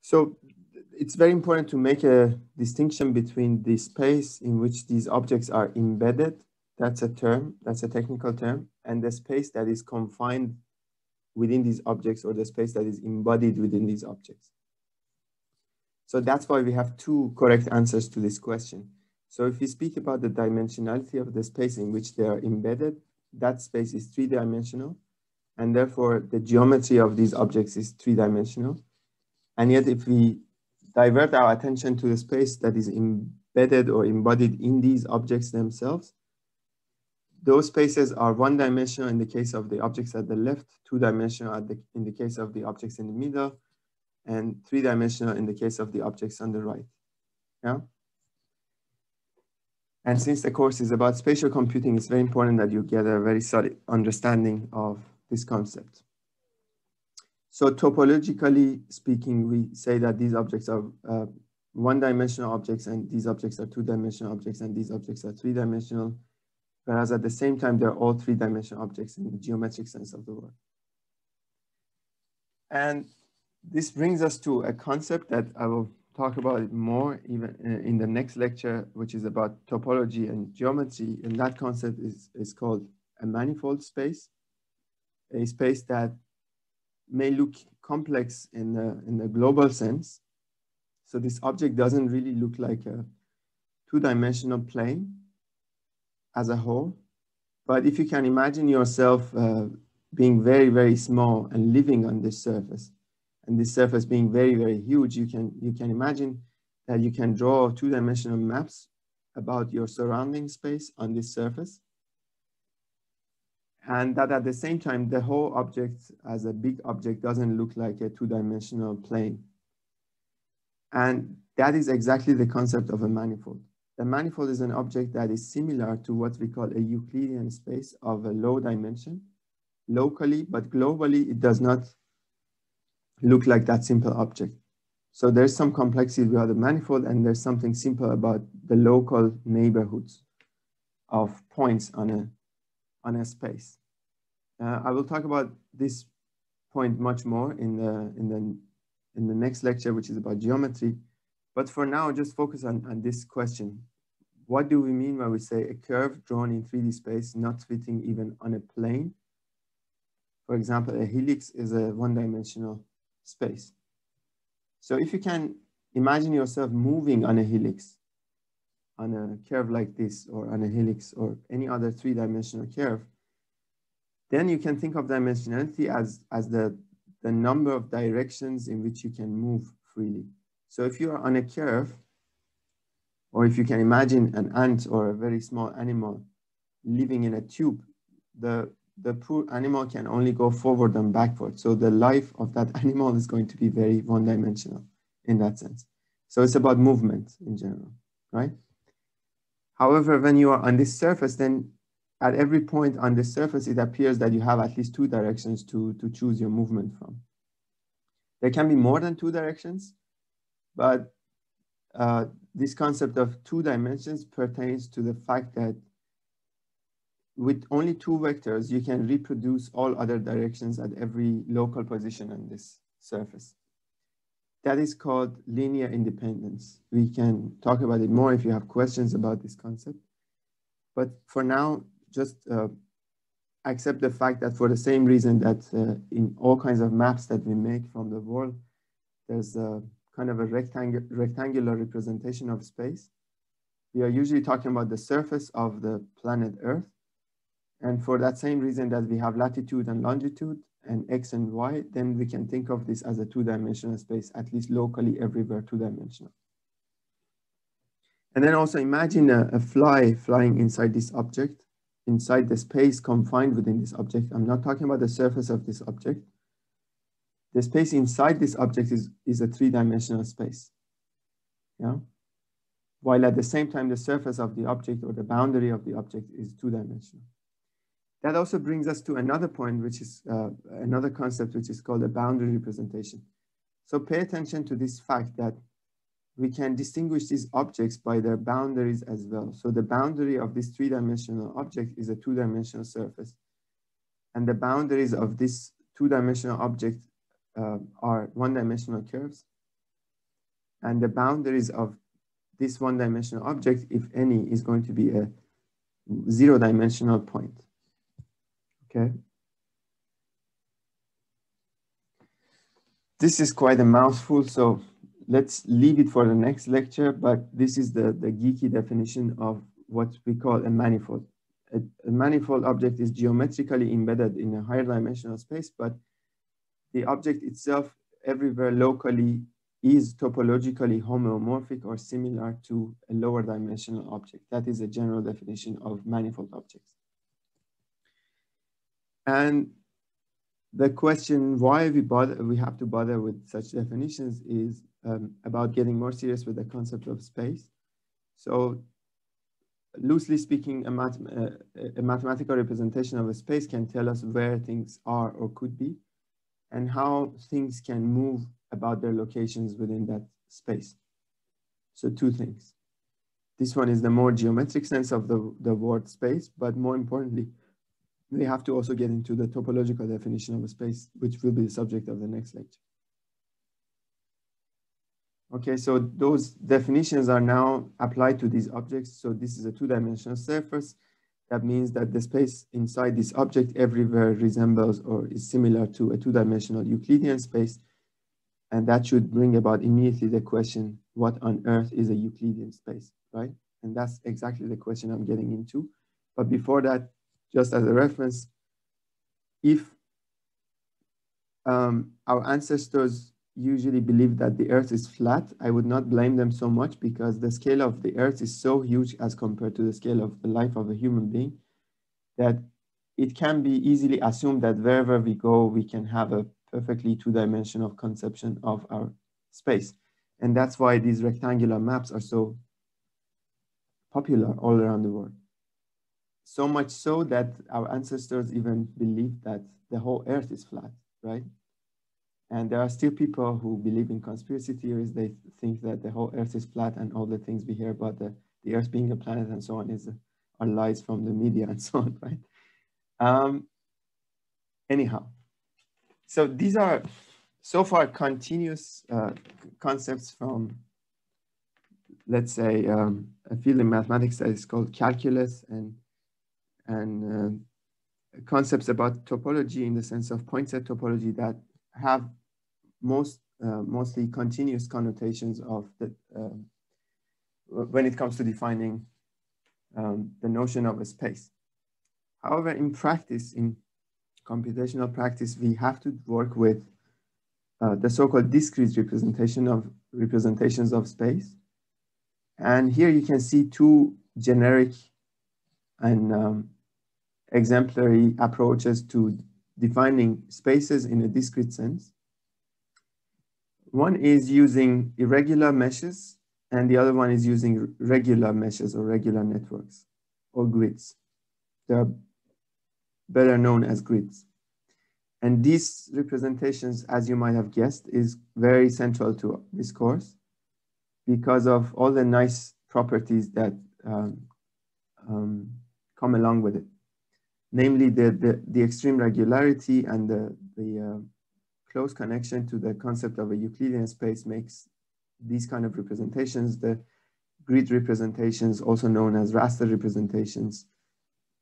So it's very important to make a distinction between the space in which these objects are embedded, that's a term, that's a technical term, and the space that is confined within these objects or the space that is embodied within these objects. So that's why we have two correct answers to this question. So if we speak about the dimensionality of the space in which they are embedded, that space is three-dimensional, and therefore the geometry of these objects is three-dimensional. And yet if we divert our attention to the space that is embedded or embodied in these objects themselves, those spaces are one-dimensional in the case of the objects at the left, two-dimensional in the case of the objects in the middle, and three-dimensional in the case of the objects on the right. Yeah. And since the course is about spatial computing, it's very important that you get a very solid understanding of this concept. So topologically speaking, we say that these objects are uh, one-dimensional objects and these objects are two-dimensional objects and these objects are three-dimensional, whereas at the same time, they're all three-dimensional objects in the geometric sense of the word. And this brings us to a concept that I will talk about it more even uh, in the next lecture, which is about topology and geometry. And that concept is, is called a manifold space, a space that may look complex in the, in the global sense. So this object doesn't really look like a two-dimensional plane as a whole. But if you can imagine yourself uh, being very, very small and living on this surface, and this surface being very, very huge, you can, you can imagine that you can draw two-dimensional maps about your surrounding space on this surface. And that at the same time, the whole object as a big object doesn't look like a two-dimensional plane. And that is exactly the concept of a manifold. The manifold is an object that is similar to what we call a Euclidean space of a low dimension, locally, but globally, it does not look like that simple object. So there's some complexity about the manifold and there's something simple about the local neighborhoods of points on a, on a space. Uh, I will talk about this point much more in the, in, the, in the next lecture, which is about geometry. But for now, just focus on, on this question. What do we mean when we say a curve drawn in 3D space not fitting even on a plane? For example, a helix is a one-dimensional space. So if you can imagine yourself moving on a helix, on a curve like this, or on a helix, or any other three-dimensional curve, then you can think of dimensionality as, as the, the number of directions in which you can move freely. So if you are on a curve, or if you can imagine an ant or a very small animal living in a tube, the the poor animal can only go forward and backward. So the life of that animal is going to be very one-dimensional in that sense. So it's about movement in general, right? However, when you are on this surface, then at every point on the surface, it appears that you have at least two directions to, to choose your movement from. There can be more than two directions, but uh, this concept of two dimensions pertains to the fact that with only two vectors, you can reproduce all other directions at every local position on this surface. That is called linear independence. We can talk about it more if you have questions about this concept. But for now, just uh, accept the fact that for the same reason that uh, in all kinds of maps that we make from the world, there's a kind of a rectangu rectangular representation of space. We are usually talking about the surface of the planet Earth and for that same reason that we have latitude and longitude and X and Y, then we can think of this as a two-dimensional space, at least locally everywhere two-dimensional. And then also imagine a, a, fly flying inside this object, inside the space confined within this object. I'm not talking about the surface of this object. The space inside this object is, is a three-dimensional space. Yeah. While at the same time, the surface of the object or the boundary of the object is two-dimensional. That also brings us to another point, which is uh, another concept, which is called a boundary representation. So pay attention to this fact that we can distinguish these objects by their boundaries as well. So the boundary of this three-dimensional object is a two-dimensional surface. And the boundaries of this two-dimensional object uh, are one-dimensional curves. And the boundaries of this one dimensional object, if any, is going to be a zero dimensional point. Okay. This is quite a mouthful, so let's leave it for the next lecture, but this is the, the geeky definition of what we call a manifold. A, a manifold object is geometrically embedded in a higher dimensional space, but the object itself everywhere locally is topologically homeomorphic or similar to a lower dimensional object. That is a general definition of manifold objects. And the question why we bother, we have to bother with such definitions is um, about getting more serious with the concept of space. So loosely speaking, a, math, uh, a mathematical representation of a space can tell us where things are or could be and how things can move about their locations within that space. So two things. This one is the more geometric sense of the, the word space, but more importantly, we have to also get into the topological definition of a space, which will be the subject of the next lecture. Okay, so those definitions are now applied to these objects. So this is a two-dimensional surface. That means that the space inside this object everywhere resembles or is similar to a two-dimensional Euclidean space. And that should bring about immediately the question, what on earth is a Euclidean space, right? And that's exactly the question I'm getting into. But before that, just as a reference, if um, our ancestors usually believe that the earth is flat, I would not blame them so much because the scale of the earth is so huge as compared to the scale of the life of a human being that it can be easily assumed that wherever we go, we can have a perfectly two-dimensional conception of our space. And that's why these rectangular maps are so popular all around the world. So much so that our ancestors even believed that the whole earth is flat, right? And there are still people who believe in conspiracy theories. They think that the whole earth is flat and all the things we hear about the, the earth being a planet and so on is are lies from the media and so on, right? Um, anyhow, so these are so far continuous uh, concepts from, let's say, um, a field in mathematics that is called calculus and, and uh, concepts about topology in the sense of point set topology that have most uh, mostly continuous connotations of the um, when it comes to defining um, the notion of a space. However, in practice, in computational practice, we have to work with uh, the so-called discrete representation of representations of space. And here you can see two generic and um, exemplary approaches to defining spaces in a discrete sense. One is using irregular meshes and the other one is using regular meshes or regular networks or grids. They're better known as grids. And these representations, as you might have guessed, is very central to this course because of all the nice properties that um, um, come along with it. Namely, the, the, the extreme regularity and the, the uh, close connection to the concept of a Euclidean space makes these kind of representations, the grid representations, also known as raster representations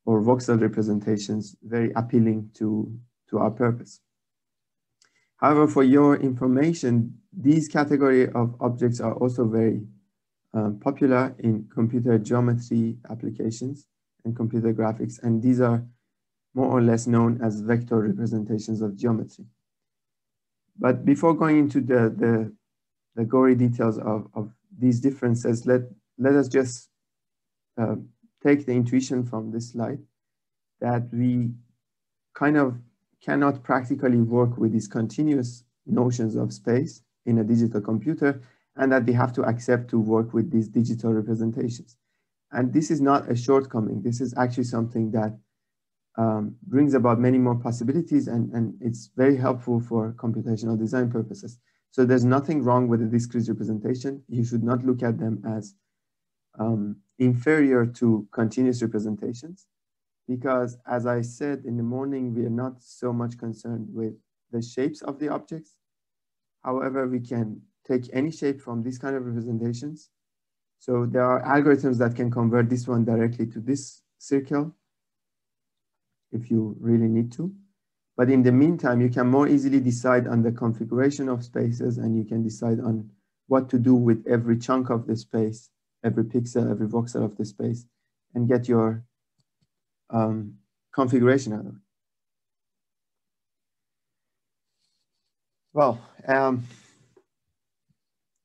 or voxel representations, very appealing to, to our purpose. However, for your information, these category of objects are also very um, popular in computer geometry applications and computer graphics, and these are more or less known as vector representations of geometry. But before going into the, the, the gory details of, of these differences, let, let us just uh, take the intuition from this slide that we kind of cannot practically work with these continuous notions of space in a digital computer and that we have to accept to work with these digital representations. And this is not a shortcoming. This is actually something that um, brings about many more possibilities and, and it's very helpful for computational design purposes. So there's nothing wrong with a discrete representation. You should not look at them as um, inferior to continuous representations because as I said in the morning, we are not so much concerned with the shapes of the objects. However, we can take any shape from these kind of representations. So there are algorithms that can convert this one directly to this circle if you really need to. But in the meantime, you can more easily decide on the configuration of spaces and you can decide on what to do with every chunk of the space, every pixel, every voxel of the space, and get your um, configuration out of it. Well, um,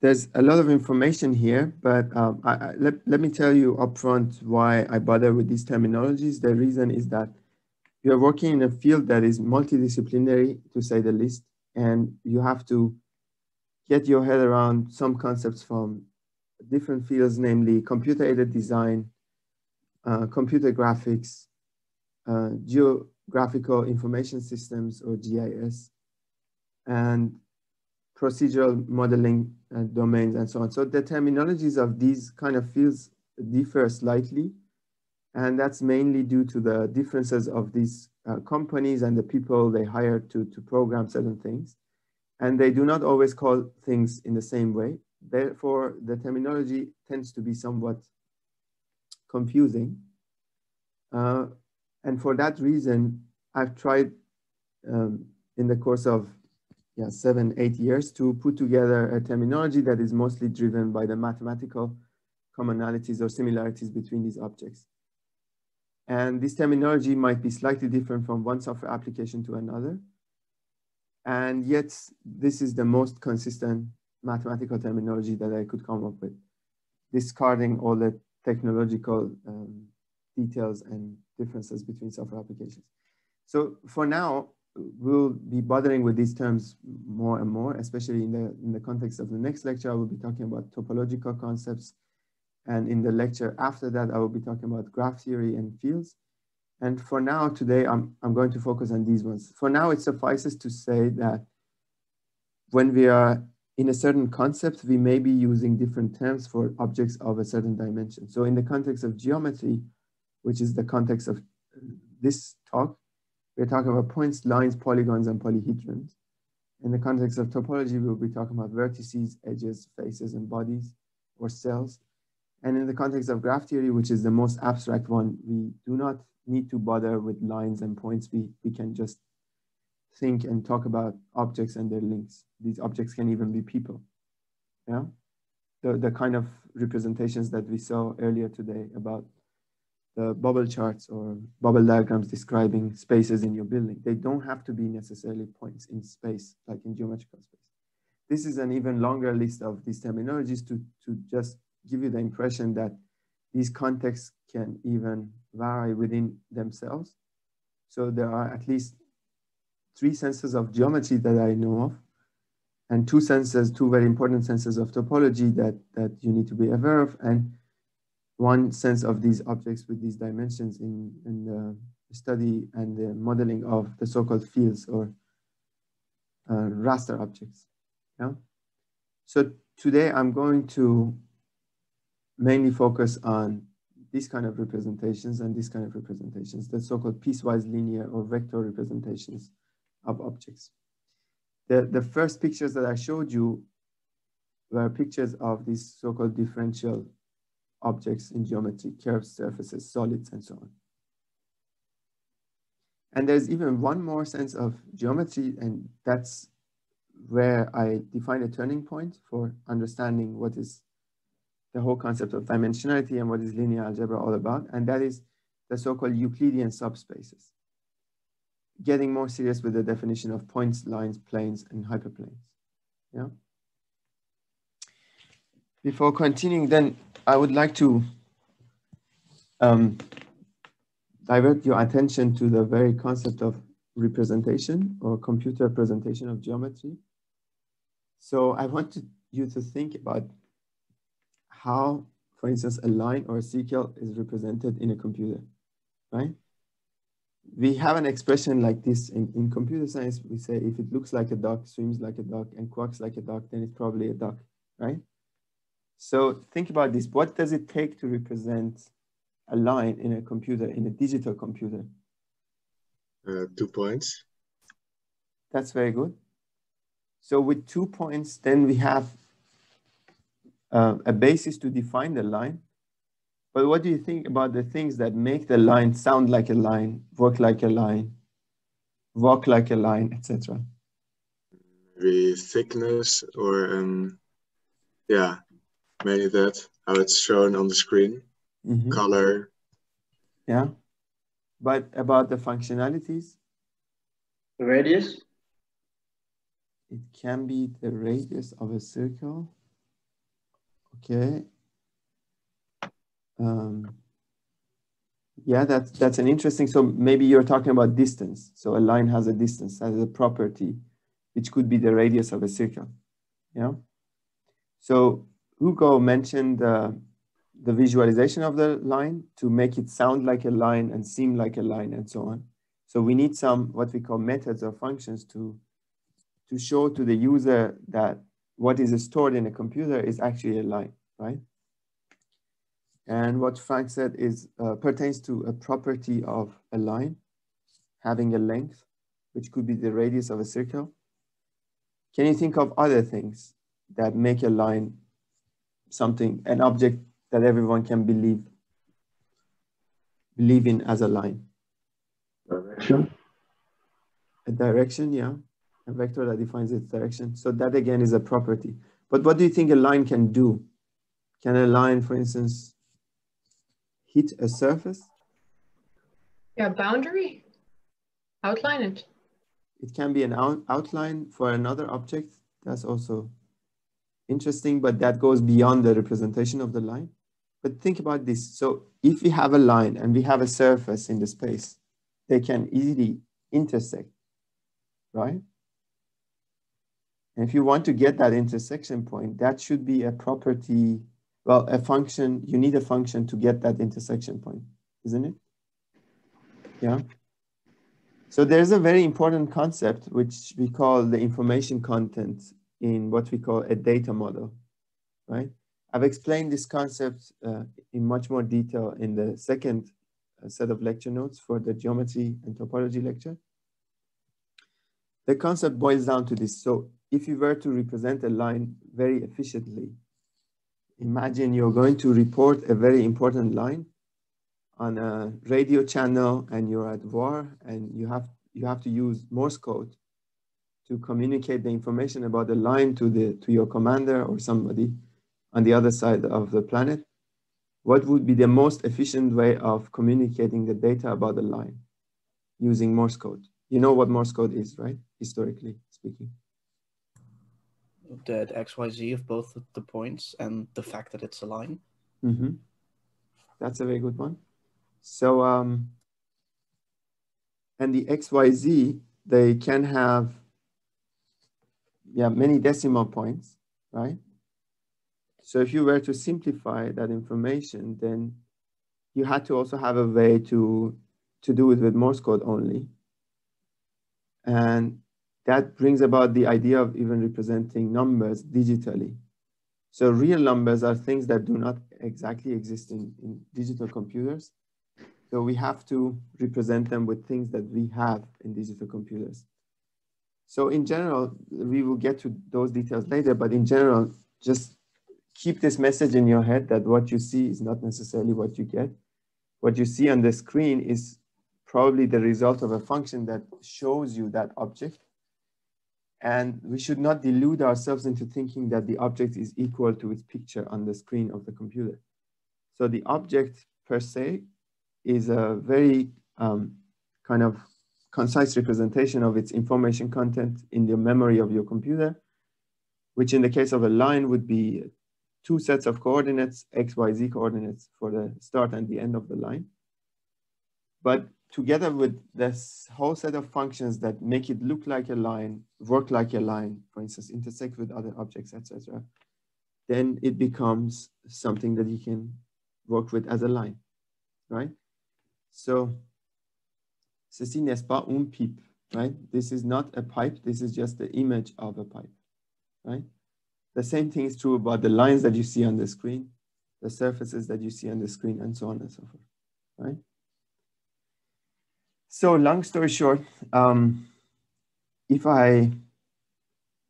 there's a lot of information here, but um, I, I, let, let me tell you upfront why I bother with these terminologies. The reason is that you're working in a field that is multidisciplinary, to say the least, and you have to get your head around some concepts from different fields, namely computer-aided design, uh, computer graphics, uh, geographical information systems or GIS, and procedural modeling uh, domains and so on. So the terminologies of these kind of fields differ slightly. And that's mainly due to the differences of these uh, companies and the people they hire to, to program certain things. And they do not always call things in the same way. Therefore, the terminology tends to be somewhat confusing. Uh, and for that reason, I've tried um, in the course of yeah, seven, eight years to put together a terminology that is mostly driven by the mathematical commonalities or similarities between these objects. And this terminology might be slightly different from one software application to another. And yet this is the most consistent mathematical terminology that I could come up with, discarding all the technological um, details and differences between software applications. So for now, we'll be bothering with these terms more and more, especially in the, in the context of the next lecture. I will be talking about topological concepts. And in the lecture after that, I will be talking about graph theory and fields. And for now, today, I'm, I'm going to focus on these ones. For now, it suffices to say that when we are in a certain concept, we may be using different terms for objects of a certain dimension. So in the context of geometry, which is the context of this talk, we're talking about points, lines, polygons, and polyhedrons. In the context of topology, we'll be talking about vertices, edges, faces, and bodies, or cells. And in the context of graph theory, which is the most abstract one, we do not need to bother with lines and points. We, we can just think and talk about objects and their links. These objects can even be people. Yeah, the, the kind of representations that we saw earlier today about the bubble charts or bubble diagrams describing spaces in your building. They don't have to be necessarily points in space, like in geometrical space. This is an even longer list of these terminologies to, to just give you the impression that these contexts can even vary within themselves. So there are at least three senses of geometry that I know of, and two senses, two very important senses of topology that, that you need to be aware of, and one sense of these objects with these dimensions in, in the study and the modeling of the so-called fields or uh, raster objects. Yeah. So today I'm going to mainly focus on these kind of representations and these kind of representations, the so-called piecewise linear or vector representations of objects. The, the first pictures that I showed you were pictures of these so-called differential objects in geometry, curved surfaces, solids, and so on. And there's even one more sense of geometry, and that's where I define a turning point for understanding what is the whole concept of dimensionality and what is linear algebra all about, and that is the so-called Euclidean subspaces. Getting more serious with the definition of points, lines, planes, and hyperplanes. Yeah. Before continuing, then I would like to um, divert your attention to the very concept of representation or computer representation of geometry. So I want you to think about how, for instance, a line or a circle is represented in a computer, right? We have an expression like this in, in computer science. We say if it looks like a duck, swims like a duck, and quacks like a duck, then it's probably a duck, right? So think about this. What does it take to represent a line in a computer, in a digital computer? Uh, two points. That's very good. So with two points, then we have uh, a basis to define the line. But what do you think about the things that make the line sound like a line, work like a line, walk like a line, etc.? Maybe thickness or um, yeah, maybe that how it's shown on the screen, mm -hmm. color. Yeah, but about the functionalities. The radius. It can be the radius of a circle. Okay. Um, yeah, that's, that's an interesting, so maybe you're talking about distance. So a line has a distance, has a property, which could be the radius of a circle. Yeah. So Hugo mentioned uh, the visualization of the line to make it sound like a line and seem like a line and so on. So we need some what we call methods or functions to, to show to the user that what is stored in a computer is actually a line, right? And what Frank said is uh, pertains to a property of a line having a length, which could be the radius of a circle. Can you think of other things that make a line something, an object that everyone can believe, believe in as a line? Direction. A direction, yeah. A vector that defines its direction. So that again is a property. But what do you think a line can do? Can a line, for instance, hit a surface? Yeah, boundary. Outline it. It can be an out outline for another object. That's also interesting, but that goes beyond the representation of the line. But think about this. So if we have a line and we have a surface in the space, they can easily intersect, right? And if you want to get that intersection point, that should be a property well, a function, you need a function to get that intersection point, isn't it? Yeah. So there's a very important concept which we call the information content in what we call a data model, right? I've explained this concept uh, in much more detail in the second uh, set of lecture notes for the geometry and topology lecture. The concept boils down to this. So if you were to represent a line very efficiently, imagine you're going to report a very important line on a radio channel and you're at war and you have, you have to use Morse code to communicate the information about the line to, the, to your commander or somebody on the other side of the planet. What would be the most efficient way of communicating the data about the line using Morse code? You know what Morse code is, right? Historically speaking the XYZ of both the points and the fact that it's a line. Mm -hmm. That's a very good one. So, um, and the XYZ, they can have, yeah, many decimal points, right? So if you were to simplify that information, then you had to also have a way to, to do it with Morse code only. And that brings about the idea of even representing numbers digitally. So real numbers are things that do not exactly exist in, in digital computers. So we have to represent them with things that we have in digital computers. So in general, we will get to those details later, but in general, just keep this message in your head that what you see is not necessarily what you get. What you see on the screen is probably the result of a function that shows you that object and we should not delude ourselves into thinking that the object is equal to its picture on the screen of the computer. So the object per se is a very um, kind of concise representation of its information content in the memory of your computer, which in the case of a line would be two sets of coordinates, x, y, z coordinates for the start and the end of the line. But together with this whole set of functions that make it look like a line, work like a line, for instance, intersect with other objects, etc., then it becomes something that you can work with as a line, right? So, ceci n'est pas un pipe, right? This is not a pipe, this is just the image of a pipe, right? The same thing is true about the lines that you see on the screen, the surfaces that you see on the screen, and so on and so forth, right? So long story short, um, if I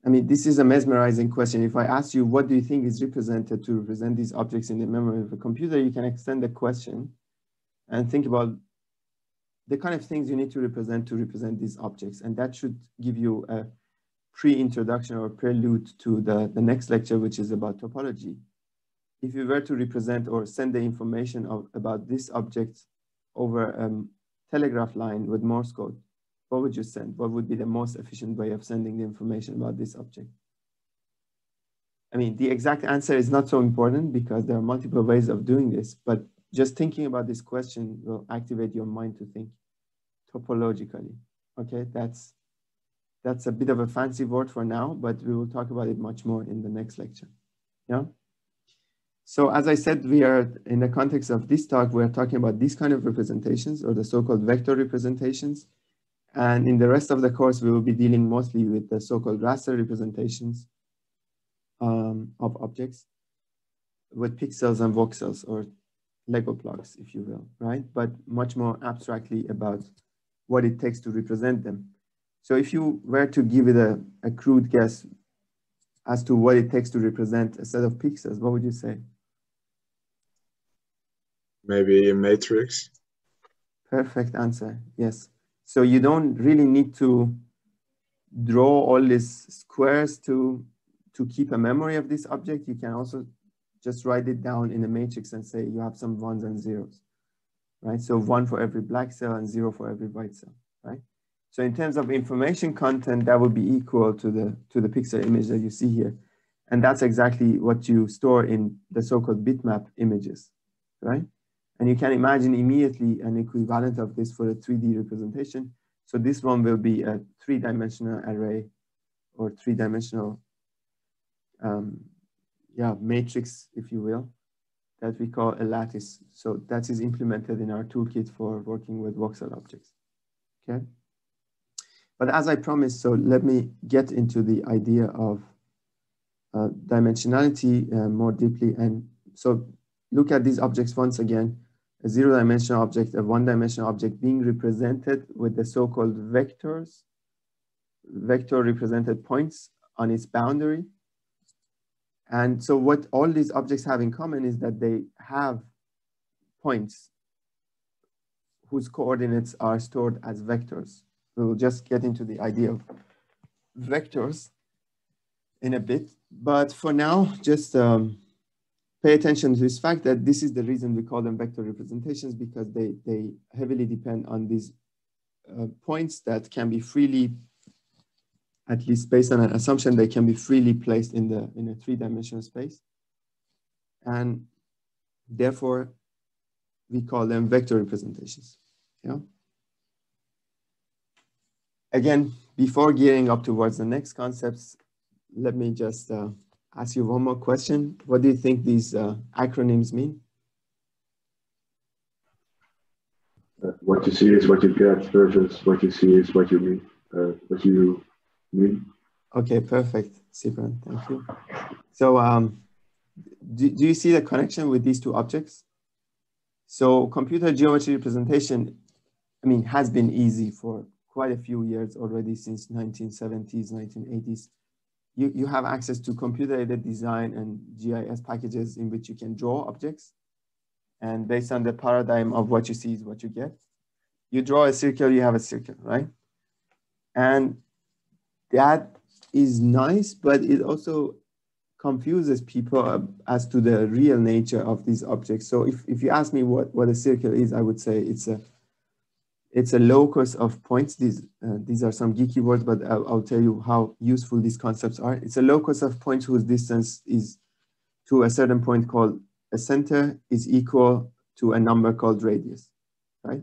I mean, this is a mesmerizing question. If I ask you, what do you think is represented to represent these objects in the memory of a computer, you can extend the question and think about the kind of things you need to represent to represent these objects. And that should give you a pre-introduction or prelude to the, the next lecture, which is about topology. If you were to represent or send the information of, about this object over a telegraph line with Morse code, what would you send? What would be the most efficient way of sending the information about this object? I mean, the exact answer is not so important because there are multiple ways of doing this, but just thinking about this question will activate your mind to think topologically. Okay, that's that's a bit of a fancy word for now, but we will talk about it much more in the next lecture. Yeah. So as I said, we are in the context of this talk, we are talking about these kind of representations or the so-called vector representations. And in the rest of the course, we will be dealing mostly with the so-called raster representations um, of objects with pixels and voxels or Lego blocks, if you will, right? But much more abstractly about what it takes to represent them. So if you were to give it a, a crude guess as to what it takes to represent a set of pixels, what would you say? Maybe a matrix. Perfect answer, yes. So you don't really need to draw all these squares to, to keep a memory of this object. You can also just write it down in a matrix and say you have some ones and zeros, right? So one for every black cell and zero for every white cell, right? So in terms of information content, that would be equal to the, to the pixel image that you see here. And that's exactly what you store in the so-called bitmap images, right? And you can imagine immediately an equivalent of this for a 3D representation. So this one will be a three-dimensional array or three-dimensional um, yeah, matrix, if you will, that we call a lattice. So that is implemented in our toolkit for working with voxel objects, okay? But as I promised, so let me get into the idea of uh, dimensionality uh, more deeply. And so look at these objects once again, a zero dimensional object, a one dimensional object being represented with the so-called vectors, vector represented points on its boundary. And so what all these objects have in common is that they have points whose coordinates are stored as vectors. We'll just get into the idea of vectors in a bit. But for now, just um, pay attention to this fact that this is the reason we call them vector representations because they, they heavily depend on these uh, points that can be freely at least based on an assumption they can be freely placed in the in a three-dimensional space. And therefore, we call them vector representations. Yeah. Again, before gearing up towards the next concepts, let me just uh, ask you one more question. What do you think these uh, acronyms mean? Uh, what you see is what you get versus what you see is what you mean, uh, what you mean. Okay, perfect, Sibran, thank you. So um, do, do you see the connection with these two objects? So computer geometry representation, I mean, has been easy for quite a few years already since 1970s, 1980s. You, you have access to computer-aided design and GIS packages in which you can draw objects. And based on the paradigm of what you see is what you get. You draw a circle, you have a circle, right? And that is nice, but it also confuses people as to the real nature of these objects. So if, if you ask me what, what a circle is, I would say it's a it's a locus of points. These uh, these are some geeky words, but I'll, I'll, tell you how useful these concepts are. It's a locus of points whose distance is to a certain point called a center is equal to a number called radius, right?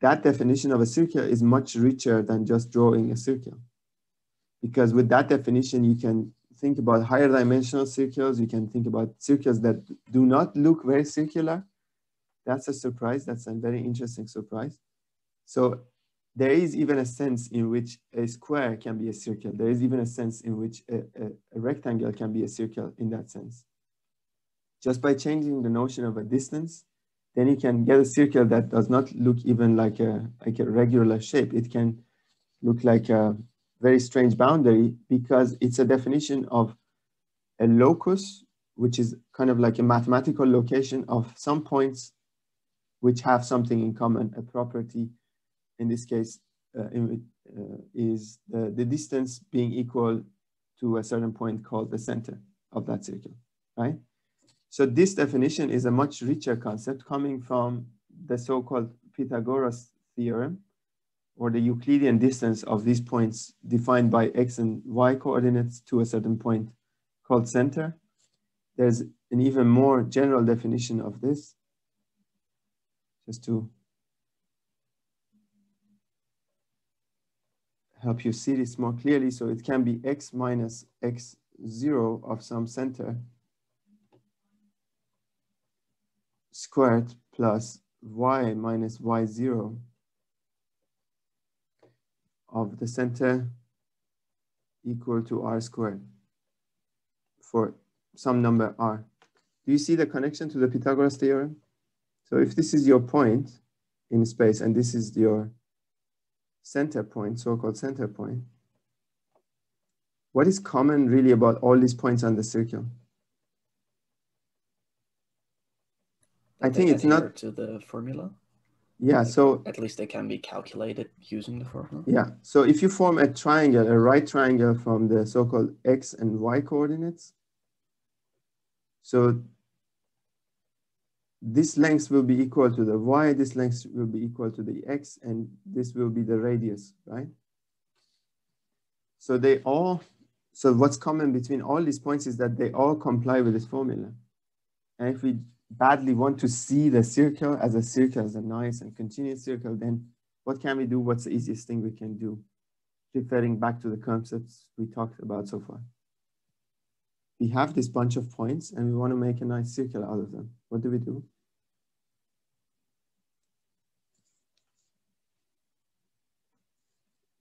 That definition of a circle is much richer than just drawing a circle because with that definition, you can think about higher dimensional circles. You can think about circles that do not look very circular. That's a surprise. That's a very interesting surprise. So there is even a sense in which a square can be a circle. There is even a sense in which a, a, a rectangle can be a circle in that sense. Just by changing the notion of a distance, then you can get a circle that does not look even like a, like a regular shape. It can look like a, very strange boundary because it's a definition of a locus, which is kind of like a mathematical location of some points which have something in common, a property, in this case, uh, in, uh, is the, the distance being equal to a certain point called the center of that circle, right? So this definition is a much richer concept coming from the so-called Pythagoras theorem, or the Euclidean distance of these points defined by x and y coordinates to a certain point called center. There's an even more general definition of this, just to help you see this more clearly. So it can be x minus x zero of some center squared plus y minus y zero of the center equal to r squared for some number r. Do you see the connection to the Pythagoras theorem? So if this is your point in space and this is your center point, so-called center point, what is common really about all these points on the circle? I think it's not to the formula. Yeah, so at least they can be calculated using the formula. Yeah, so if you form a triangle, a right triangle from the so-called x and y coordinates, so this length will be equal to the y, this length will be equal to the x, and this will be the radius, right? So they all, so what's common between all these points is that they all comply with this formula. And if we badly want to see the circle as a circle, as a nice and continuous circle, then what can we do? What's the easiest thing we can do? Referring back to the concepts we talked about so far. We have this bunch of points and we want to make a nice circle out of them. What do we do?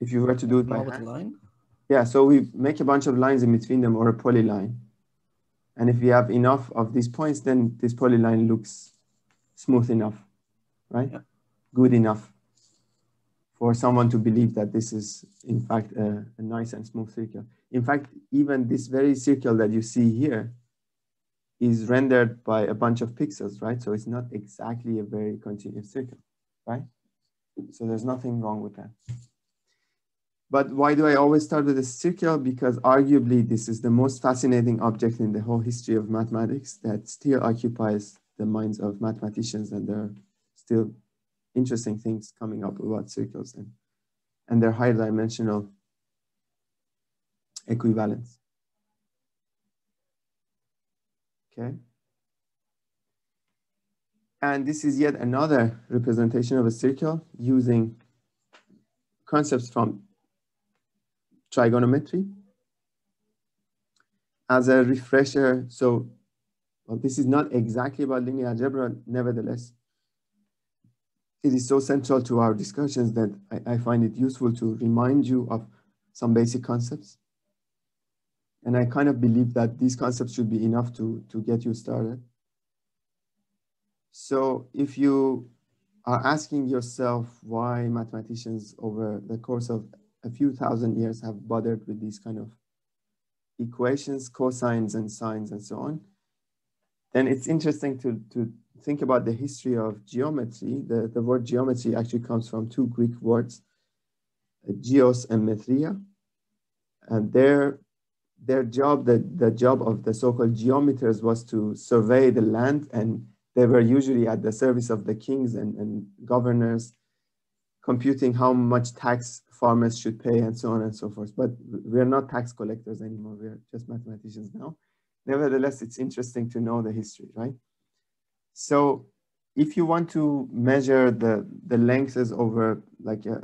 If you were to do it by hand, line? Yeah, so we make a bunch of lines in between them or a polyline. And if we have enough of these points, then this polyline looks smooth enough, right? Yeah. Good enough for someone to believe that this is in fact a, a, nice and smooth circle. In fact, even this very circle that you see here is rendered by a bunch of pixels, right? So it's not exactly a very continuous circle, right? So there's nothing wrong with that. But why do I always start with a circle? Because arguably this is the most fascinating object in the whole history of mathematics that still occupies the minds of mathematicians and there are still interesting things coming up about circles and, and their high dimensional equivalence. Okay. And this is yet another representation of a circle using concepts from trigonometry. As a refresher, so well, this is not exactly about linear algebra, nevertheless, it is so central to our discussions that I, I find it useful to remind you of some basic concepts. And I kind of believe that these concepts should be enough to, to get you started. So if you are asking yourself why mathematicians over the course of a few thousand years have bothered with these kind of equations, cosines and sines and so on, then it's interesting to, to think about the history of geometry. The, the word geometry actually comes from two Greek words, geos and metria. And their, their job, the, the job of the so-called geometers was to survey the land and they were usually at the service of the kings and, and governors, computing how much tax farmers should pay and so on and so forth. But we're not tax collectors anymore. We're just mathematicians now. Nevertheless, it's interesting to know the history, right? So if you want to measure the, the lengths over like a,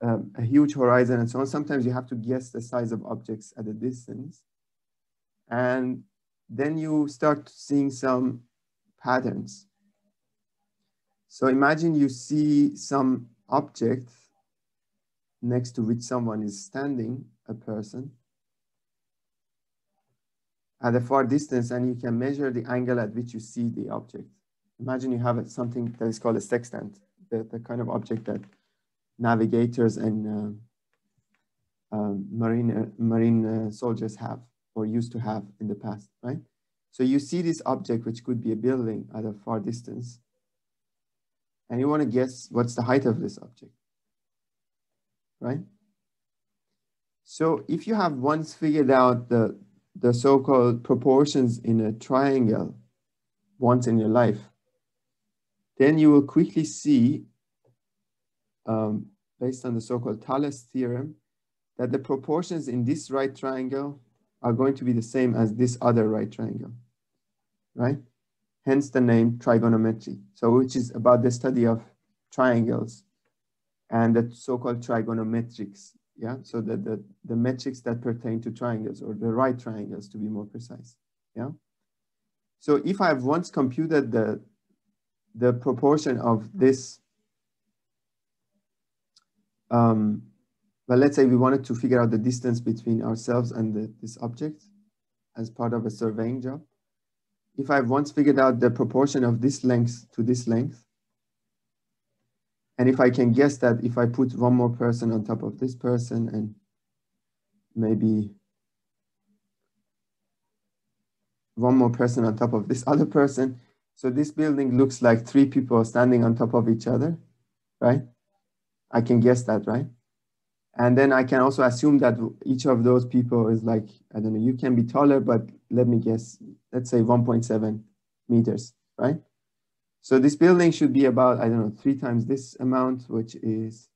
a, a huge horizon and so on, sometimes you have to guess the size of objects at a distance. And then you start seeing some patterns. So imagine you see some object next to which someone is standing, a person, at a far distance and you can measure the angle at which you see the object. Imagine you have something that is called a sextant, the, the kind of object that navigators and uh, um, marine, marine uh, soldiers have or used to have in the past, right? So you see this object, which could be a building at a far distance, and you want to guess what's the height of this object, right? So if you have once figured out the, the so-called proportions in a triangle once in your life, then you will quickly see, um, based on the so-called Thales theorem, that the proportions in this right triangle are going to be the same as this other right triangle, right? Hence the name trigonometry. So which is about the study of triangles and the so-called trigonometrics. Yeah, so the, the, the metrics that pertain to triangles or the right triangles to be more precise. Yeah. So if I've once computed the, the proportion of this, um, well, let's say we wanted to figure out the distance between ourselves and the, this object as part of a surveying job. If I've once figured out the proportion of this length to this length, and if I can guess that if I put one more person on top of this person and maybe one more person on top of this other person, so this building looks like three people standing on top of each other, right? I can guess that, right? And then I can also assume that each of those people is like, I don't know, you can be taller, but let me guess, let's say 1.7 meters, right? So this building should be about, I don't know, three times this amount, which is,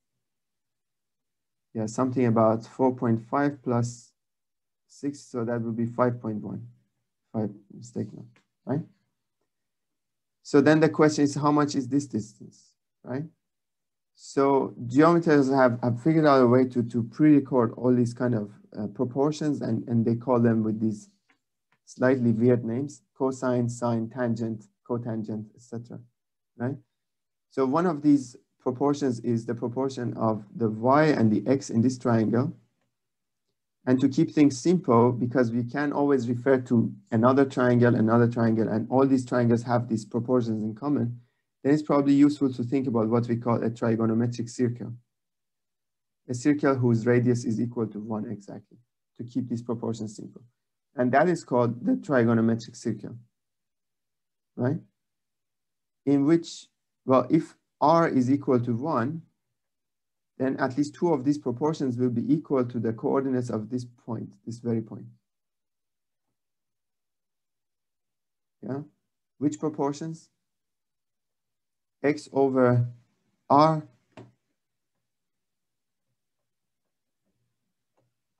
yeah, something about 4.5 plus six. So that would be 5.1, five mistake now, right? So then the question is, how much is this distance, right? So geometers have, have figured out a way to, to pre-record all these kind of uh, proportions and, and they call them with these slightly weird names, cosine, sine, tangent, cotangent, etc. Right? So one of these proportions is the proportion of the y and the x in this triangle. And to keep things simple, because we can always refer to another triangle, another triangle, and all these triangles have these proportions in common, then it's probably useful to think about what we call a trigonometric circle. A circle whose radius is equal to one exactly, to keep these proportions simple. And that is called the trigonometric circle right? In which, well, if r is equal to one, then at least two of these proportions will be equal to the coordinates of this point, this very point. Yeah, which proportions? x over r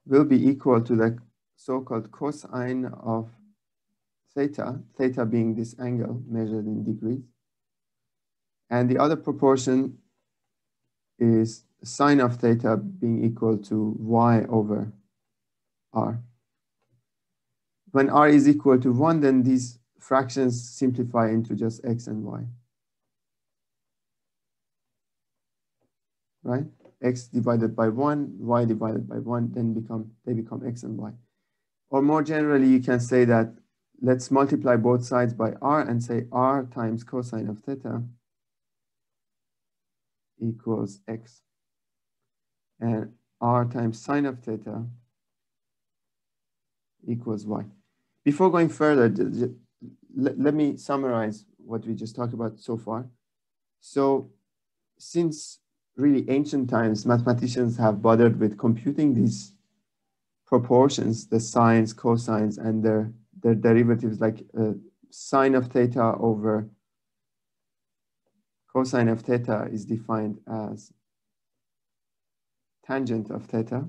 will be equal to the so-called cosine of theta, theta being this angle measured in degrees. And the other proportion is sine of theta being equal to y over r. When r is equal to 1, then these fractions simplify into just x and y. Right? x divided by 1, y divided by 1, then become they become x and y. Or more generally, you can say that let's multiply both sides by r and say r times cosine of theta equals x. And r times sine of theta equals y. Before going further, let, me summarize what we just talked about so far. So since really ancient times, mathematicians have bothered with computing these proportions, the sines, cosines, and their their derivatives like uh, sine of theta over cosine of theta is defined as tangent of theta,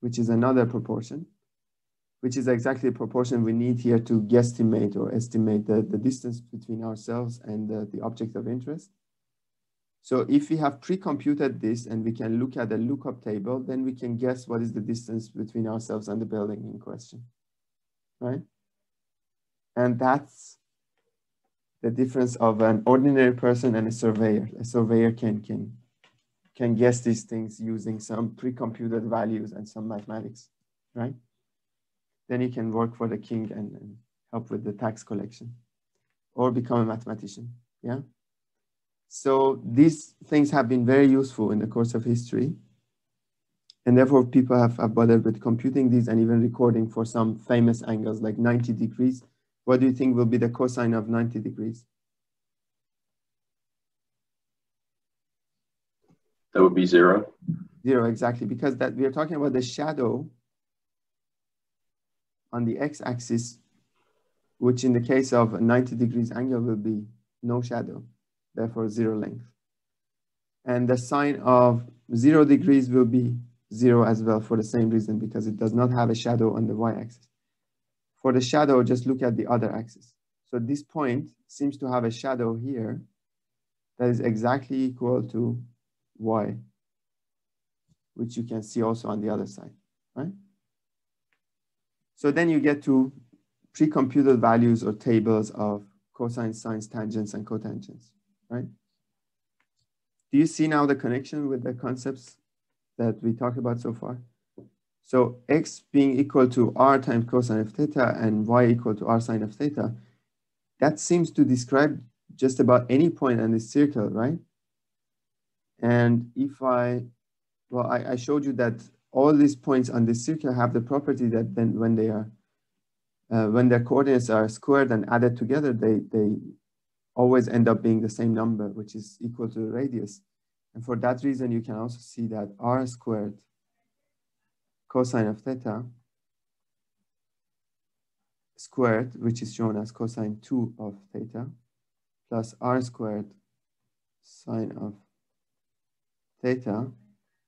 which is another proportion, which is exactly the proportion we need here to guesstimate or estimate the, the distance between ourselves and the, the object of interest. So if we have pre-computed this and we can look at the lookup table, then we can guess what is the distance between ourselves and the building in question right? And that's the difference of an ordinary person and a surveyor. A surveyor can, can, can guess these things using some pre-computed values and some mathematics, right? Then he can work for the king and, and help with the tax collection or become a mathematician, yeah? So these things have been very useful in the course of history. And therefore people have, have bothered with computing these and even recording for some famous angles like 90 degrees. What do you think will be the cosine of 90 degrees? That would be zero. Zero, exactly, because that we are talking about the shadow on the x-axis, which in the case of a 90 degrees angle will be no shadow, therefore zero length. And the sine of zero degrees will be zero as well for the same reason, because it does not have a shadow on the y-axis. For the shadow, just look at the other axis. So this point seems to have a shadow here that is exactly equal to y, which you can see also on the other side, right? So then you get to pre-computed values or tables of cosine, sines, tangents, and cotangents, right? Do you see now the connection with the concepts that we talked about so far? So x being equal to r times cosine of theta and y equal to r sine of theta, that seems to describe just about any point on this circle, right? And if I, well, I, I showed you that all these points on this circle have the property that then when they are, uh, when their coordinates are squared and added together, they, they always end up being the same number, which is equal to the radius. And for that reason, you can also see that r squared cosine of theta squared, which is shown as cosine 2 of theta, plus r squared sine of theta,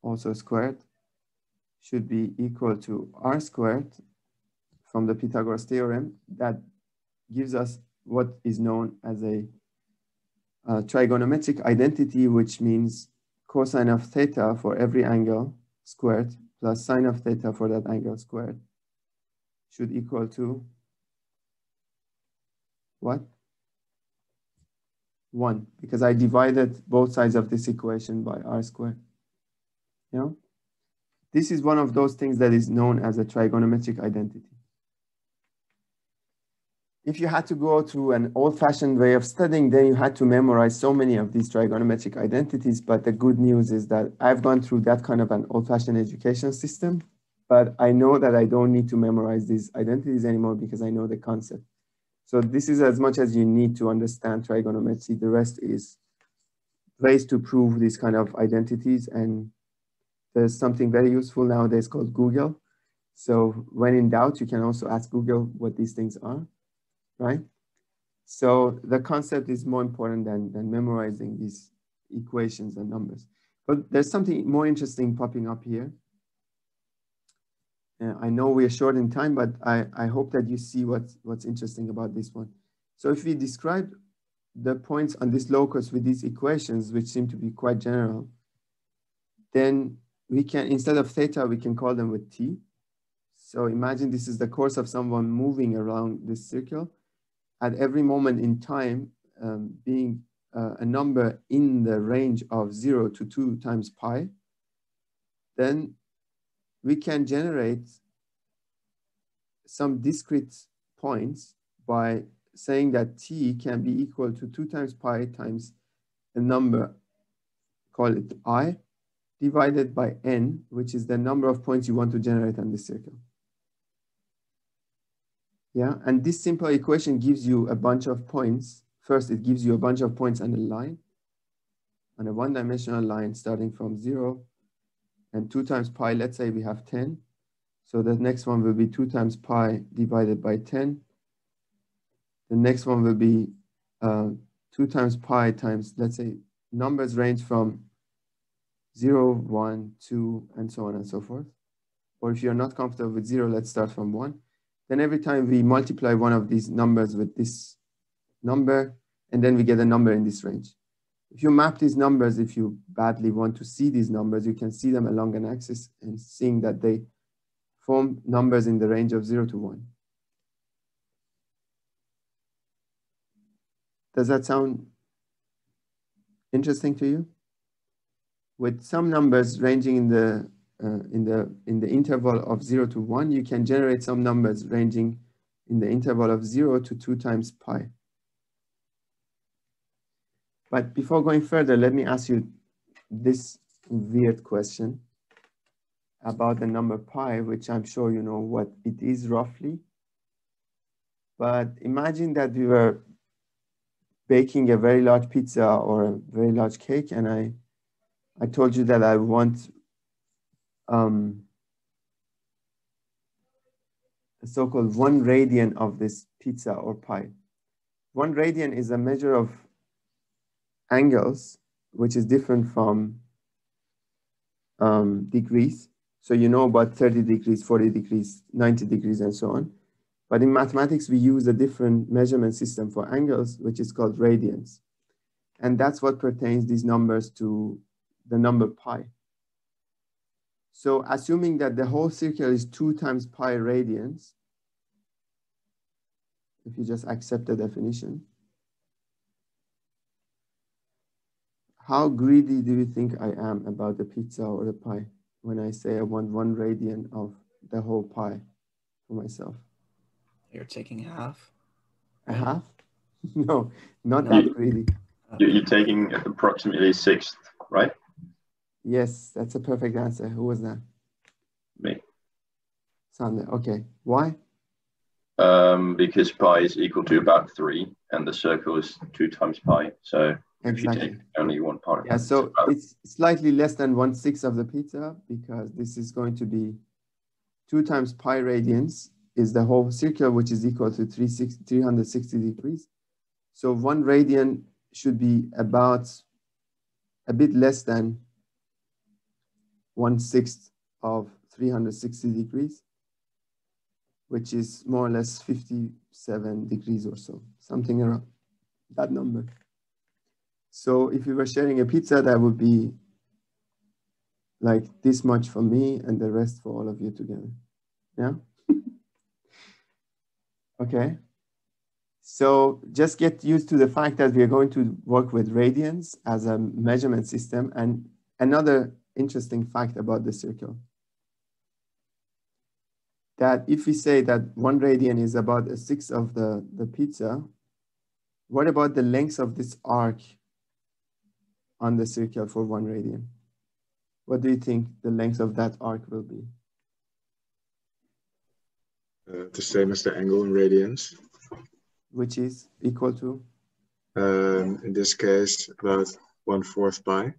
also squared, should be equal to r squared from the Pythagoras theorem that gives us what is known as a, a trigonometric identity, which means cosine of theta for every angle squared plus sine of theta for that angle squared should equal to what? One, because I divided both sides of this equation by r squared. You know? This is one of those things that is known as a trigonometric identity. If you had to go through an old-fashioned way of studying, then you had to memorize so many of these trigonometric identities. But the good news is that I've gone through that kind of an old-fashioned education system. But I know that I don't need to memorize these identities anymore because I know the concept. So this is as much as you need to understand trigonometry. The rest is ways to prove these kind of identities and there's something very useful nowadays called Google. So when in doubt, you can also ask Google what these things are, right? So the concept is more important than, than memorizing these equations and numbers. But there's something more interesting popping up here. Uh, I know we are short in time, but I, I hope that you see what's, what's interesting about this one. So if we describe the points on this locus with these equations, which seem to be quite general, then we can, instead of theta, we can call them with t. So imagine this is the course of someone moving around this circle at every moment in time um, being uh, a number in the range of zero to two times pi, then we can generate some discrete points by saying that t can be equal to two times pi times a number, call it i, divided by n, which is the number of points you want to generate on this circle. Yeah, and this simple equation gives you a bunch of points. First, it gives you a bunch of points on a line, on a one-dimensional line starting from zero and two times pi, let's say we have 10. So the next one will be two times pi divided by 10. The next one will be uh, two times pi times, let's say numbers range from 0, 1, 2, and so on and so forth. Or if you're not comfortable with 0, let's start from 1. Then every time we multiply one of these numbers with this number, and then we get a number in this range. If you map these numbers, if you badly want to see these numbers, you can see them along an axis and seeing that they form numbers in the range of 0 to 1. Does that sound interesting to you? with some numbers ranging in the uh, in the in the interval of 0 to 1, you can generate some numbers ranging in the interval of 0 to 2 times pi. But before going further, let me ask you this weird question. about the number pi, which I'm sure you know what it is roughly. But imagine that we were baking a very large pizza or a very large cake, and I, I told you that I want um, so-called one radian of this pizza or pie. One radian is a measure of angles, which is different from um, degrees. So you know about 30 degrees, 40 degrees, 90 degrees, and so on. But in mathematics, we use a different measurement system for angles, which is called radians. And that's what pertains these numbers to the number pi. So assuming that the whole circle is two times pi radians, if you just accept the definition, how greedy do you think I am about the pizza or the pie when I say I want one radian of the whole pie for myself? You're taking half. A half? No, not No. that greedy. You- You're taking approximately sixth, right? Yes, that's a perfect answer. Who was that? Me. Sander. Okay. Why? Um, because pi is equal to about three, and the circle is two times pi. So Exactly. only one part, Yeah, so about- it's slightly less than one sixth of the pizza because this is going to be two times pi radians is the whole circle, which is equal to 360 360 degrees. So one radian should be about a bit less than one sixth of 360 degrees, which is more or less 57 degrees or so, something around that number. So if we were sharing a pizza, that would be like this much for me and the rest for all of you together. Yeah? okay. So just get used to the fact that we are going to work with radians as a measurement system. And another interesting fact about the circle, that if we say that one radian is about a sixth of the, the pizza, what about the length of this arc on the circle for one radian? What do you think the length of that arc will be? Uh, the same as the angle in radians. Which is equal to? Um, in this case, about one fourth pi.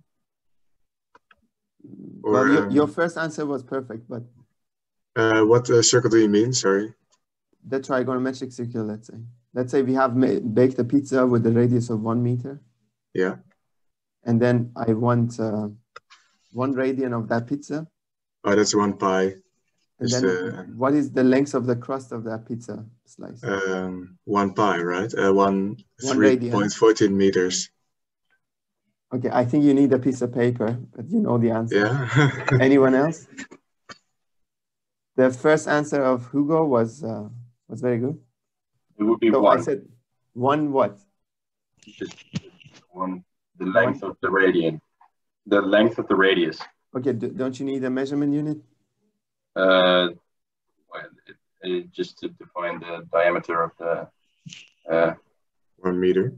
Well, your, um, your first answer was perfect, but Uh, what uh, circle do you mean? Sorry. the trigonometric circle, let's say. Let's say we have ma- baked a pizza with a radius of one meter, Yeah. and then I want uh, one radian of that pizza. Oh, that's one pi. And then the- what is the length of the crust of that pizza slice? Um, one pi, right? Uh, one One three radian. point fourteen meters. Okay, I think you need a piece of paper, but you know the answer. Yeah. Anyone else? The first answer of Hugo was uh, was very good. it would be So one. I said one what? Just one. The length of the radian. The length of the radius. Okay, d- don't you need a measurement unit? Uh, well, it, it, just to define the diameter of the. Uh, one meter.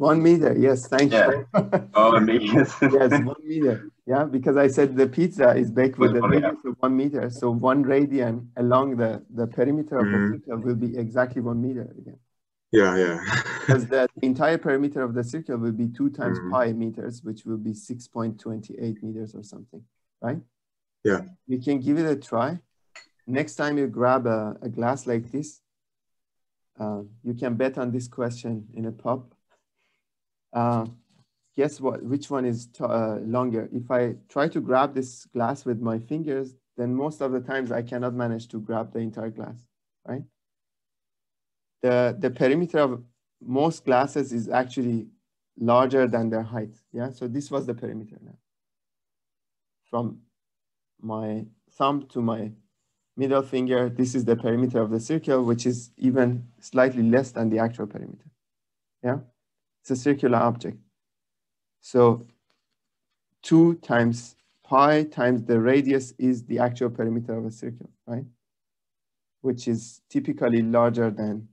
One meter. Yes, thank Yeah. you. oh, I mean, yes, one meter. Yeah, because I said the pizza is baked with a With one, yeah. radius of one meter. So one radian along the, the perimeter of Mhm. the circle will be exactly one meter again. Yeah, yeah. Because the entire perimeter of the circle will be two times Mhm. pi meters, which will be 6.28 meters or something, right? Yeah. You can give it a try. Next time you grab a, a glass like this, uh, you can bet on this question in a pub. Uh, guess what? Which one is uh, longer? If I try to grab this glass with my fingers, then most of the times I cannot manage to grab the entire glass, right? The, the perimeter of most glasses is actually larger than their height. Yeah, so this was the perimeter now. From my thumb to my middle finger, this is the perimeter of the circle, which is even slightly less than the actual perimeter. Yeah, it's a circular object. So two times pi times the radius is the actual perimeter of a circle, right? Which is typically larger than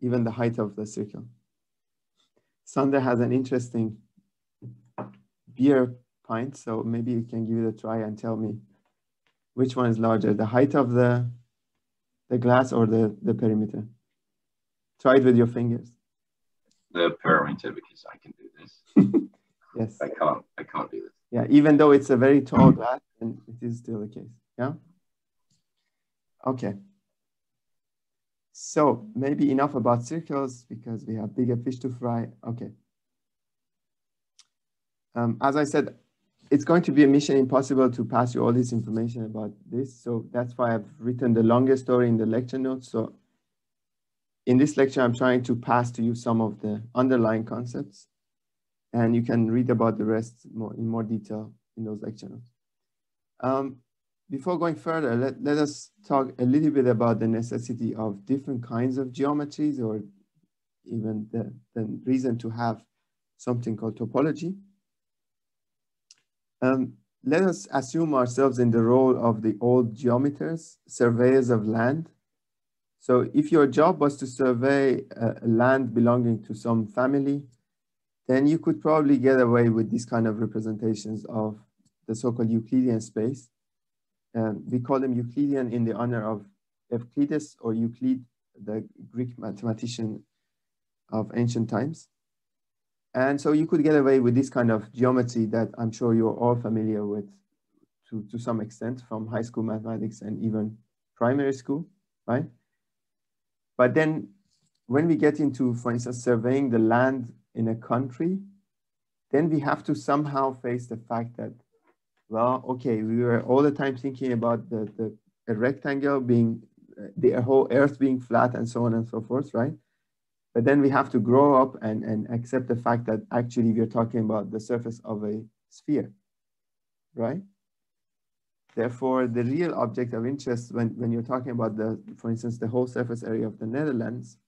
even the height of the circle. Sander has an interesting beer pint, so maybe you can give it a try and tell me Which one is larger, the height of the, the glass or the, the perimeter? Try it with your fingers. The perimeter because I can do this. yes. I can't. I can't do this. Yeah, even though it's a very tall glass, and it is still the case. Yeah. Okay. So maybe enough about circles because we have bigger fish to fry. Okay. Um, as I said, it's going to be a mission impossible to pass you all this information about this. So that's why I've written the longest story in the lecture notes. So in this lecture, I'm trying to pass to you some of the underlying concepts and you can read about the rest more in more detail in those lecture notes. Um, before going further, let, let us talk a little bit about the necessity of different kinds of geometries or even the, the reason to have something called topology. Um, let us assume ourselves in the role of the old geometers, surveyors of land. So if your job was to survey a land belonging to some family, then you could probably get away with these kind of representations of the so-called Euclidean space. Um, we call them Euclidean in the honor of Euclides or Euclid, the Greek mathematician of ancient times. And so you could get away with this kind of geometry that I'm sure you're all familiar with to, to some extent from high school mathematics and even primary school, right? But then when we get into, for instance, surveying the land in a country, then we have to somehow face the fact that, well, okay, we were all the time thinking about the, the a rectangle being, the whole earth being flat and so on and so forth, right? But then we have to grow up and, and accept the fact that actually we're talking about the surface of a sphere, right? Therefore, the real object of interest when, when you're talking about the, for instance, the whole surface area of the Netherlands,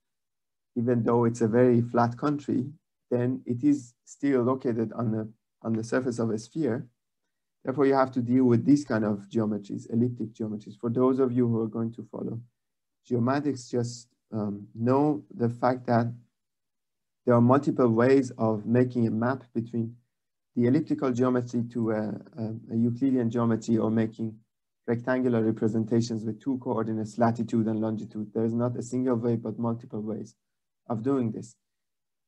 even though it's a very flat country, then it is still located on the, on the surface of a sphere. Therefore, you have to deal with these kind of geometries, elliptic geometries. For those of you who are going to follow geomatics, just um, know the fact that there are multiple ways of making a map between the elliptical geometry to a, a, Euclidean geometry or making rectangular representations with two coordinates, latitude and longitude. There is not a single way, but multiple ways of doing this.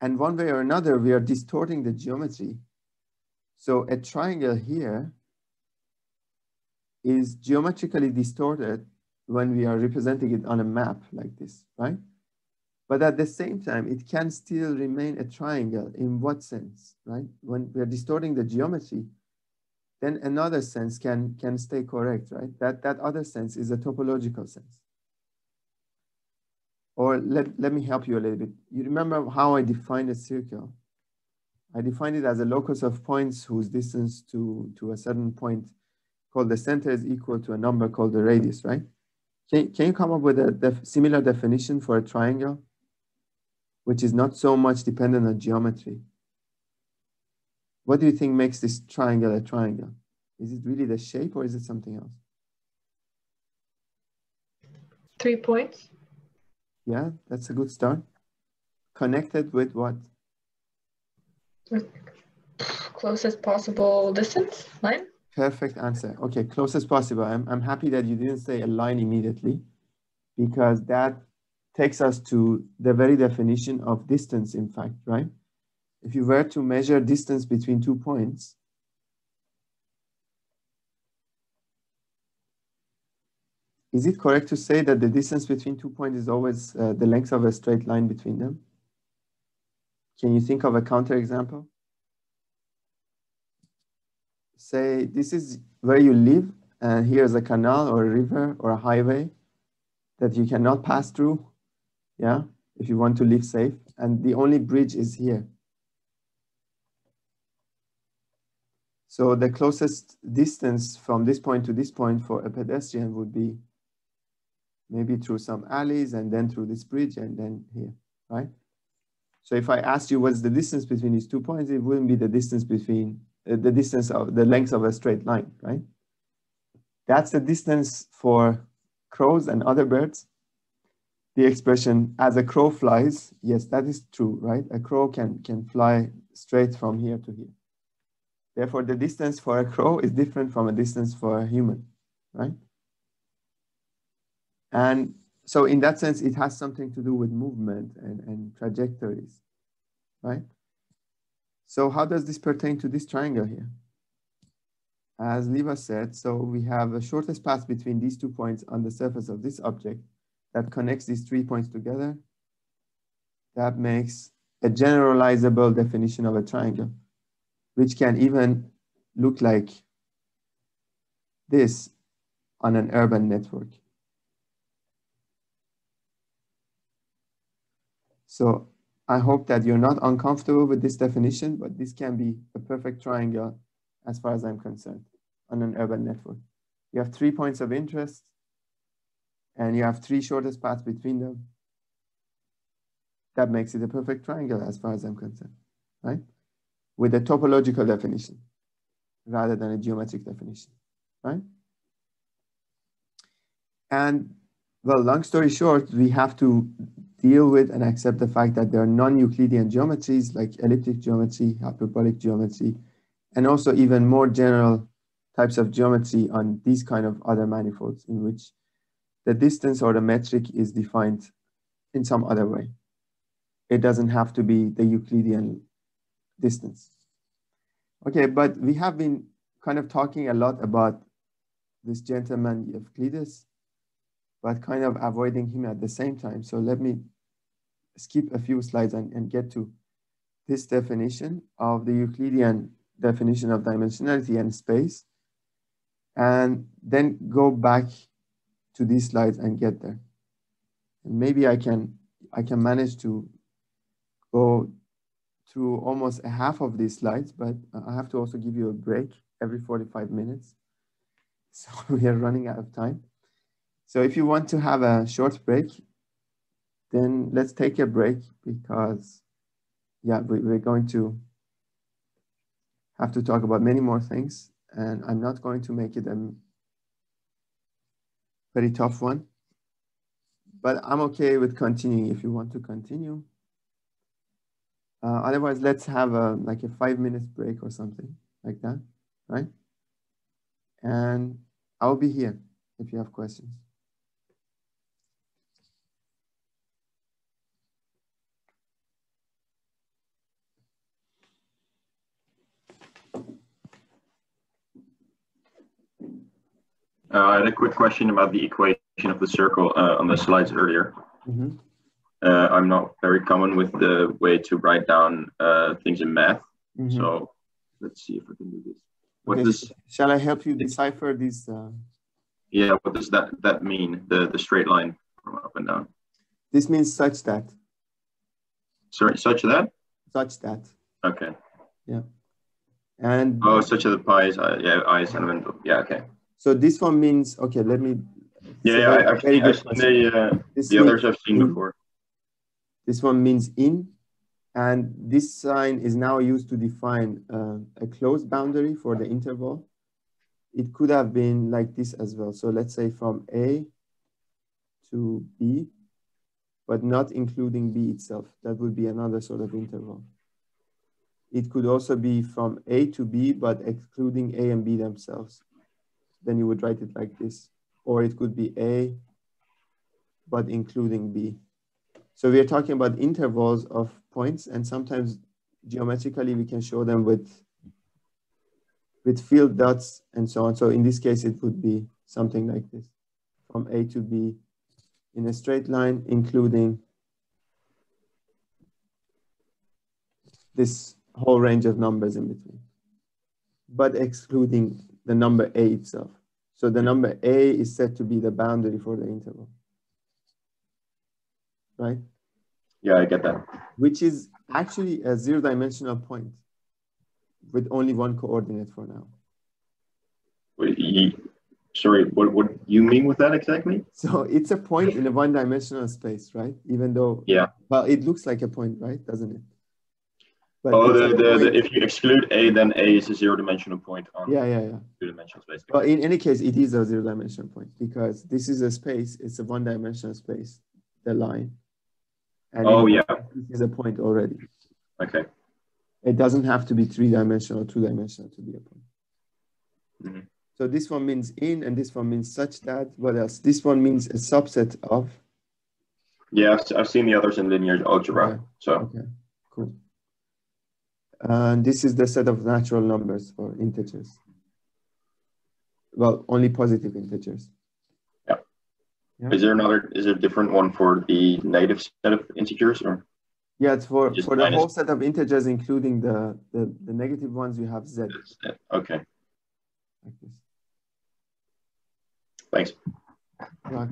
And one way or another, we are distorting the geometry. So a triangle here is geometrically distorted when we are representing it on a map like this, right? But at the same time, it can still remain a triangle. In what sense, right? When we're distorting the geometry, then another sense can, can stay correct, right? That, that other sense is a topological sense. Or let, let me help you a little bit. You remember how I defined a circle? I defined it as a locus of points whose distance to, to a certain point called the center is equal to a number called the radius, right? Can, can you come up with a def similar definition for a triangle, which is not so much dependent on geometry? What do you think makes this triangle a triangle? Is it really the shape or is it something else? Three points. Yeah, that's a good start. Connected with what? With closest possible distance, line. Perfect answer. Okay, closest possible. I'm, I'm happy that you didn't say a line immediately because that takes us to the very definition of distance, in fact, right? If you were to measure distance between two points, is it correct to say that the distance between two points is always uh, the length of a straight line between them? Can you think of a counterexample? say this is where you live and here's a canal or a river or a highway that you cannot pass through, yeah, if you want to live safe. And the only bridge is here. So the closest distance from this point to this point for a pedestrian would be maybe through some alleys and then through this bridge and then here, right? So if I asked you what's the distance between these two points, it wouldn't be the distance between uh, the distance of the length of a straight line, right? That's the distance for crows and other birds. The expression as a crow flies, yes, that is true, right? A crow can, can fly straight from here to here. Therefore, the distance for a crow is different from a distance for a human, right? And so in that sense, it has something to do with movement and, and trajectories, right? So how does this pertain to this triangle here? As Liva said, so we have the shortest path between these two points on the surface of this object that connects these three points together. That makes a generalizable definition of a triangle, which can even look like this on an urban network. So I hope that you're not uncomfortable with this definition, but this can be a perfect triangle as far as I'm concerned on an urban network. You have three points of interest and you have three shortest paths between them. That makes it a perfect triangle as far as I'm concerned, right? With a topological definition rather than a geometric definition, right? And well, long story short, we have to deal with and accept the fact that there are non-Euclidean geometries like elliptic geometry, hyperbolic geometry, and also even more general types of geometry on these kind of other manifolds in which the distance or the metric is defined in some other way. It doesn't have to be the Euclidean distance. Okay, but we have been kind of talking a lot about this gentleman Euclides but kind of avoiding him at the same time. So let me skip a few slides and, and get to this definition of the Euclidean definition of dimensionality and space, and then go back to these slides and get there. And maybe I can, I can manage to go through almost a half of these slides, but I have to also give you a break every 45 minutes. So we are running out of time. So if you want to have a short break, then let's take a break because yeah, we, we're going to have to talk about many more things and I'm not going to make it a very tough one, but I'm okay with continuing if you want to continue. Uh, otherwise, let's have a, like a five minutes break or something like that, right? And I'll be here if you have questions. Uh, I had a quick question about the equation of the circle uh, on the slides earlier. Mm -hmm. uh, I'm not very common with the way to write down uh, things in math. Mm -hmm. So let's see if I can do this. What okay. does, Shall I help you decipher this? Uh? Yeah, what does that, that mean? The, the straight line from up and down. This means such that. Sorry, such that? Such that. Okay. Yeah. And oh, such that the pi is uh, yeah, i is. Yeah, okay. So this one means, okay, let me. Yeah, yeah I, have seen, I've seen the, uh, the others I've seen before. This one means in, and this sign is now used to define uh, a closed boundary for the interval. It could have been like this as well. So let's say from A to B, but not including B itself. That would be another sort of interval. It could also be from A to B, but excluding A and B themselves then you would write it like this. Or it could be A, but including B. So we are talking about intervals of points and sometimes geometrically we can show them with, with field dots and so on. So in this case, it would be something like this from A to B in a straight line, including this whole range of numbers in between, but excluding the number a itself. So the hmm. number a is said to be the boundary for the interval, right? Yeah, I get that. Which is actually a zero dimensional point with only one coordinate for now. Wait, sorry, what, what you mean with that exactly? So it's a point in a one dimensional space, right? Even though, yeah, well, it looks like a point, right? Doesn't it? But oh, the, the, the, if you exclude A, then A is a zero-dimensional point on yeah, yeah, yeah. two-dimensional space. Well, in any case, it is a zero-dimensional point because this is a space. It's a one-dimensional space, the line. And oh, yeah. This is a point already. Okay. It doesn't have to be three-dimensional, or two-dimensional to be a point. Mm -hmm. So this one means in and this one means such that. What else? This one means a subset of. Yeah, I've, I've seen the others in linear algebra. Okay. So Okay, cool. And this is the set of natural numbers for integers. Well, only positive integers. Yeah. Yeah. is there another, is there a different one for the negative set of integers or? Yeah, it's for, Just for the minus- whole set of integers, including the, the, the negative ones, you have z. Okay, Like this. thanks. Right.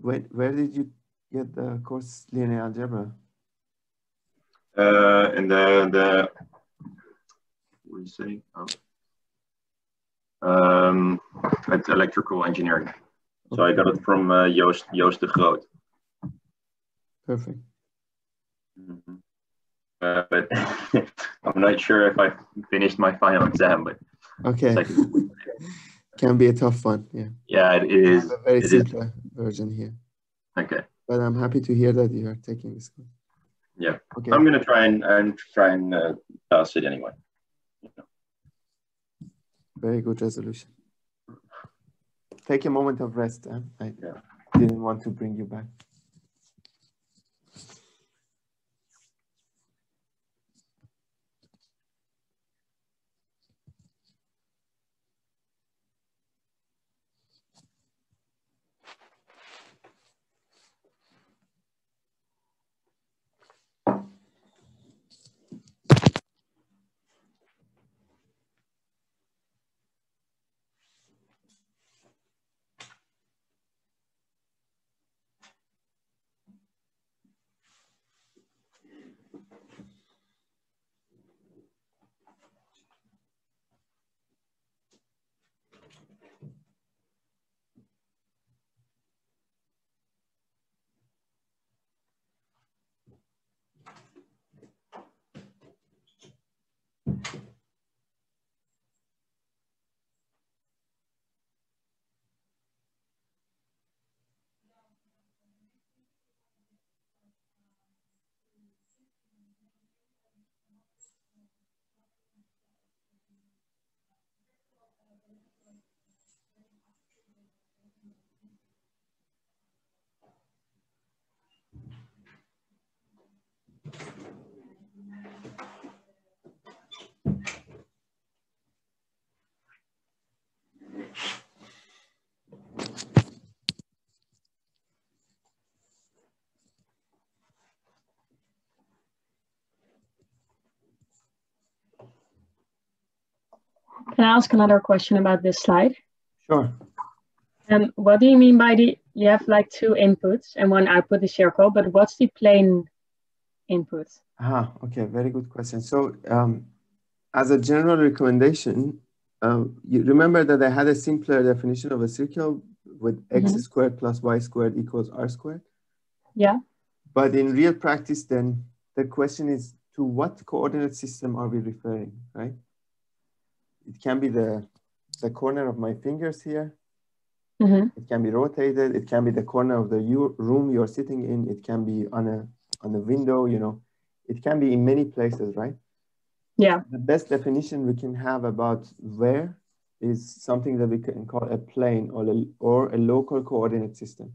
Where, where did you get the course linear algebra? Uh, and the, the, what do you say? Oh. Um, it's electrical engineering. So I got it from uh, Joost, Joost de Groot. Perfect. Mhm. Uh, but I'm not sure if I finished my final exam, but Okay. Can be a tough one. Yeah. yeah, it is. a very it is. simple version here. Okay. But I'm happy to hear that you are taking this course. Yeah. Okay. I'm gonna try and and try and uh, pass it anyway. Very good resolution. Take a moment of rest. Huh? I Yeah. didn't want to bring you back. Can I ask another question about this slide? Sure. Um, what do you mean by the, you have like two inputs and one output is circle, but what's the plane input? Ah, okay, very good question. So, um, as a general recommendation, um, you remember that I had a simpler definition of a circle with x Mhm. squared plus y squared equals r squared. Yeah. But in real practice, then the question is to what coordinate system are we referring, right? It can be the, the corner of my fingers here. hmm It can be rotated. It can be the corner of the room you're sitting in. It can be on a on the window. You know, it can be in many places, right? Yeah. The best definition we can have about where is something that we can call a plane or a, or a local coordinate system.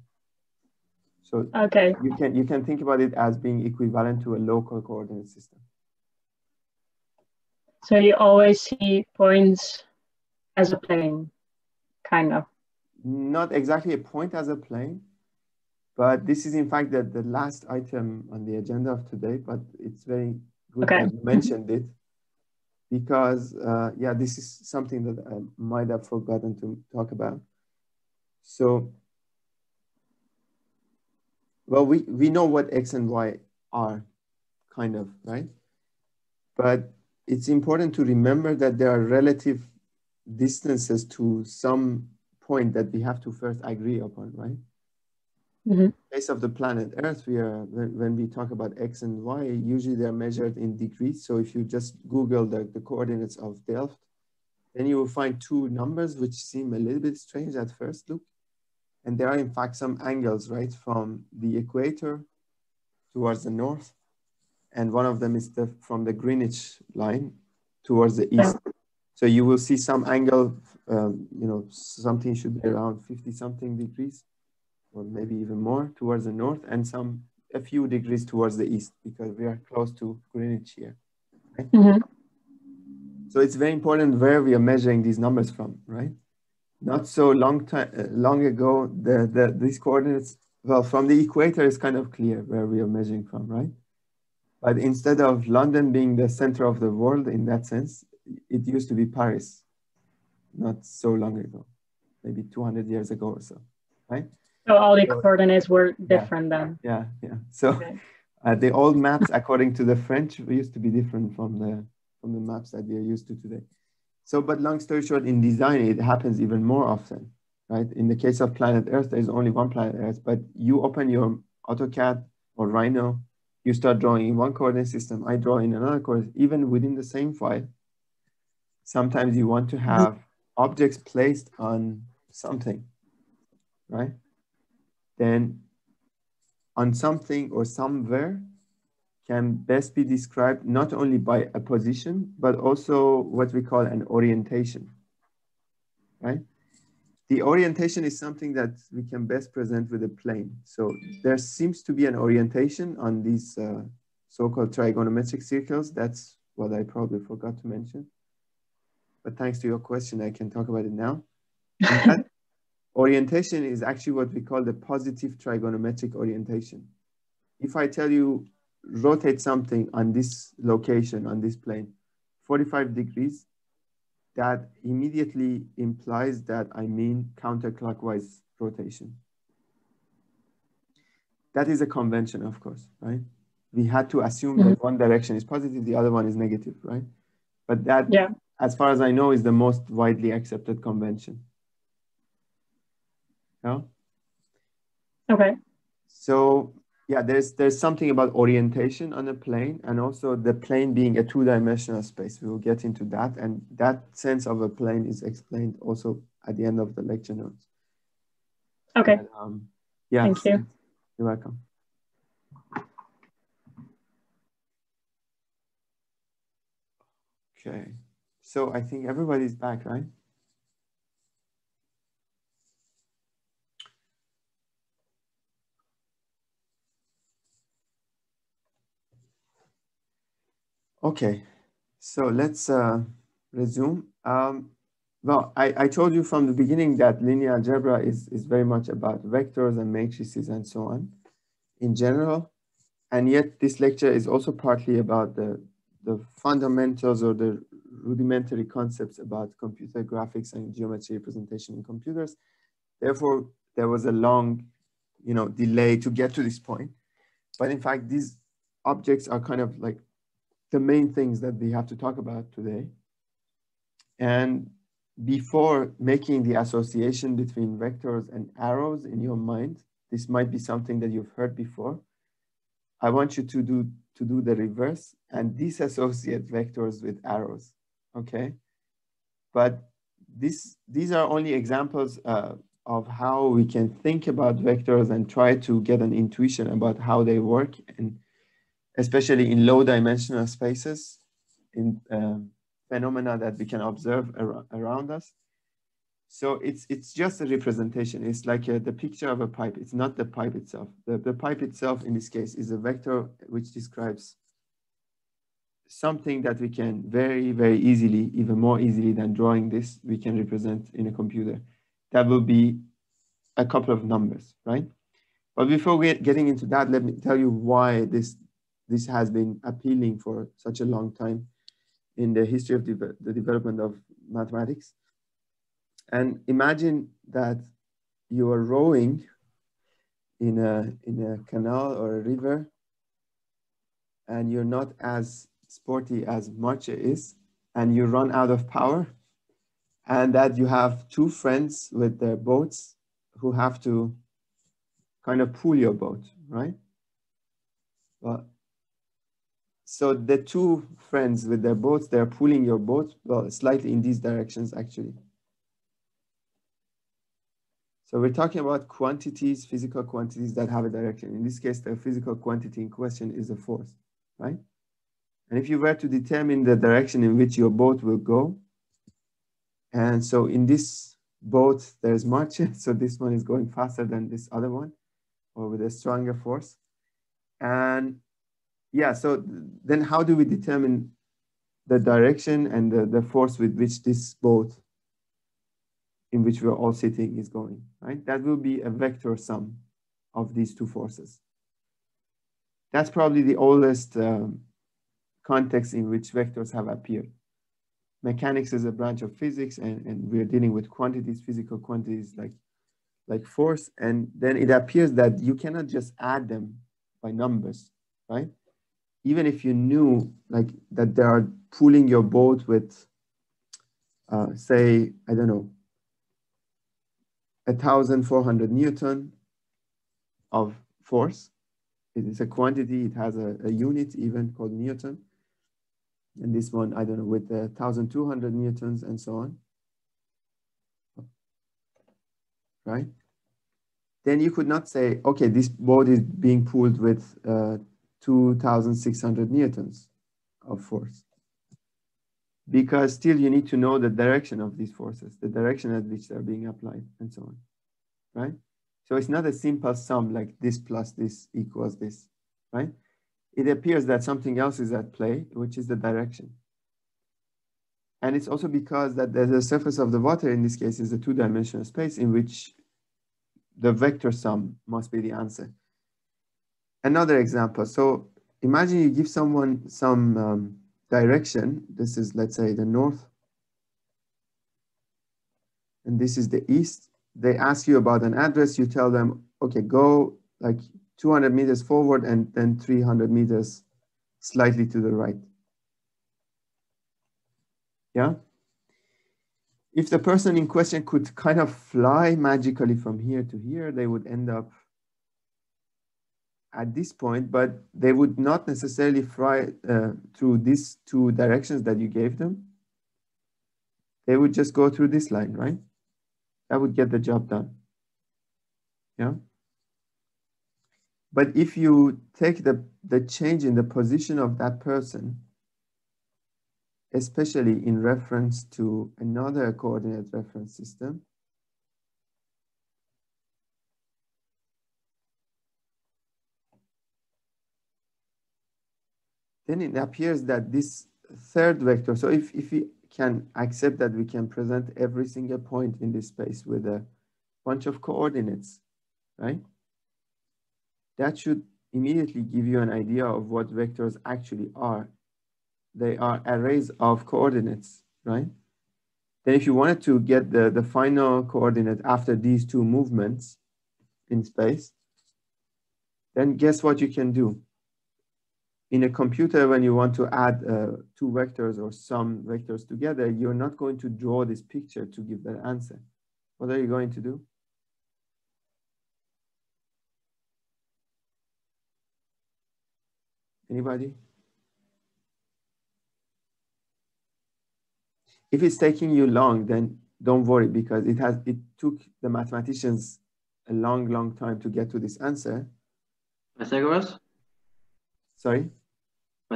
So Okay. you can you can think about it as being equivalent to a local coordinate system. So you always see points as a plane, kind of. Not exactly a point as a plane, but this is in fact the, the last item on the agenda of today, but it's very good Okay. that you mentioned it because uh, yeah, this is something that I might have forgotten to talk about. So, well, we, we know what X and Y are, kind of, right? But it's important to remember that there are relative distances to some point that we have to first agree upon, right? Mhm. Case of the planet Earth, we are when, when we talk about X and Y, usually they're measured in degrees. So if you just Google the, the coordinates of Delft, then you will find two numbers which seem a little bit strange at first look. And there are in fact some angles, right, from the equator towards the north. And one of them is the, from the Greenwich line towards the east. So you will see some angle, um, you know, something should be around 50 something degrees or maybe even more towards the north and some a few degrees towards the east because we are close to Greenwich here. Right? Mm -hmm. So it's very important where we are measuring these numbers from, right? Not so long time, uh, long ago, the, the, these coordinates, well, from the equator is kind of clear where we are measuring from, right? But instead of London being the center of the world in that sense, it used to be Paris, not so long ago, maybe 200 years ago or so, right? So all the so, coordinates were different yeah, then. Yeah, yeah. So okay. uh, the old maps, according to the French, used to be different from the from the maps that we are used to today. So, but long story short, in design, it happens even more often, right? In the case of planet Earth, there's only one planet Earth, but you open your AutoCAD or Rhino, you start drawing in one coordinate system, I draw in another coordinate, even within the same file. Sometimes you want to have objects placed on something, right? Then on something or somewhere can best be described not only by a position, but also what we call an orientation, right? The orientation is something that we can best present with a plane. So there seems to be an orientation on these uh, so-called trigonometric circles. That's what I probably forgot to mention. But thanks to your question, I can talk about it now. orientation is actually what we call the positive trigonometric orientation. If I tell you rotate something on this location, on this plane, 45 degrees, that immediately implies that I mean counterclockwise rotation. That is a convention, of course, right? We had to assume that mm-hmm. one direction is positive, the other one is negative, right? But that, yeah. as far as I know, is the most widely accepted convention. Yeah. Okay. So yeah, there's there's something about orientation on a plane and also the plane being a two-dimensional space. We will get into that. And that sense of a plane is explained also at the end of the lecture notes. Okay. And, um, yeah. Thank you. You're welcome. Okay. So I think everybody's back, right? Okay, so let's uh, resume. Um, well, I, I told you from the beginning that linear algebra is, is very much about vectors and matrices and so on in general. And yet this lecture is also partly about the, the fundamentals or the rudimentary concepts about computer graphics and geometry representation in computers. Therefore, there was a long you know, delay to get to this point. But in fact, these objects are kind of like the main things that we have to talk about today. And before making the association between vectors and arrows in your mind, this might be something that you've heard before. I want you to do, to do the reverse and disassociate vectors with arrows, okay? But this, these are only examples uh, of how we can think about vectors and try to get an intuition about how they work and especially in low dimensional spaces, in um, phenomena that we can observe ar around us. So it's, it's just a representation. It's like a, the picture of a pipe. It's not the pipe itself. The, the pipe itself, in this case, is a vector which describes something that we can very, very easily, even more easily than drawing this, we can represent in a computer. That will be a couple of numbers, right? But before we getting into that, let me tell you why this this has been appealing for such a long time in the history of de the development of mathematics. And imagine that you are rowing in a, in a canal or a river and you're not as sporty as Marche is and you run out of power and that you have two friends with their boats who have to kind of pull your boat, right? Well, so the two friends with their boats, they're pulling your boat, well, slightly in these directions actually. So we're talking about quantities, physical quantities that have a direction. In this case, the physical quantity in question is a force, right? And if you were to determine the direction in which your boat will go, and so in this boat, there's March, so this one is going faster than this other one, or with a stronger force. And yeah, so then how do we determine the direction and the, the force with which this boat in which we're all sitting is going, right? That will be a vector sum of these two forces. That's probably the oldest um, context in which vectors have appeared. Mechanics is a branch of physics and, and we're dealing with quantities, physical quantities like, like force. And then it appears that you cannot just add them by numbers, right? Even if you knew like that they are pulling your boat with, uh, say, I don't know, 1,400 Newton of force. It is a quantity, it has a, a, unit even called Newton. And this one, I don't know, with 1,200 Newtons and so on. Right? Then you could not say, okay, this boat is being pulled with uh, 2,600 Newtons of force because still you need to know the direction of these forces, the direction at which they're being applied and so on, right? So it's not a simple sum like this plus this equals this, right? It appears that something else is at play, which is the direction. And it's also because that the surface of the water in this case is a two-dimensional space in which the vector sum must be the answer. Another example. So imagine you give someone some um, direction. This is, let's say, the north. And this is the east. They ask you about an address. You tell them, okay, go like 200 meters forward and then 300 meters slightly to the right. Yeah? If the person in question could kind of fly magically from here to here, they would end up at this point, but they would not necessarily fly uh, through these two directions that you gave them. They would just go through this line, right? That would get the job done. Yeah. But if you take the, the change in the position of that person, especially in reference to another coordinate reference system, then it appears that this third vector, so if, if we can accept that we can present every single point in this space with a bunch of coordinates, right? That should immediately give you an idea of what vectors actually are. They are arrays of coordinates, right? Then if you wanted to get the, the final coordinate after these two movements in space, then guess what you can do? In a computer, when you want to add uh, two vectors or some vectors together, you're not going to draw this picture to give that answer. What are you going to do? Anybody? If it's taking you long, then don't worry because it has it took the mathematicians a long, long time to get to this answer. Pythagoras? Sorry?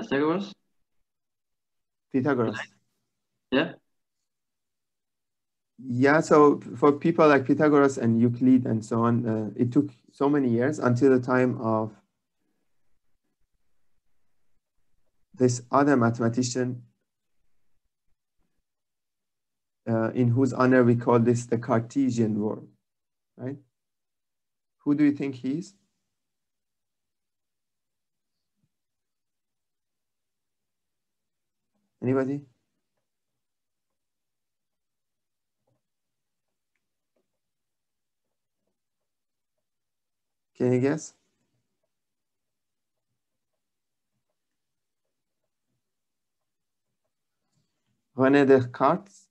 Pythagoras? Pythagoras. Yeah. Yeah, so for people like Pythagoras and Euclid and so on, uh, it took so many years until the time of this other mathematician uh, in whose honor we call this the Cartesian world, right? Who do you think he is? Anybody? Can you guess? René Descartes,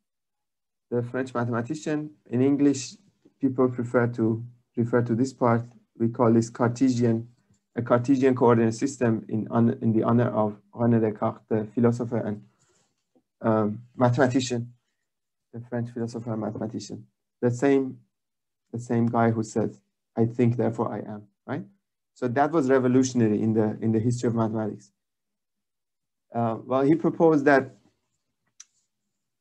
the French mathematician. In English, people prefer to refer to this part. We call this Cartesian a Cartesian coordinate system in, in the honor of René Descartes, the philosopher and um, mathematician, the French philosopher and mathematician. The same, the same guy who said, I think, therefore I am, right? So that was revolutionary in the, in the history of mathematics. Uh, well, he proposed that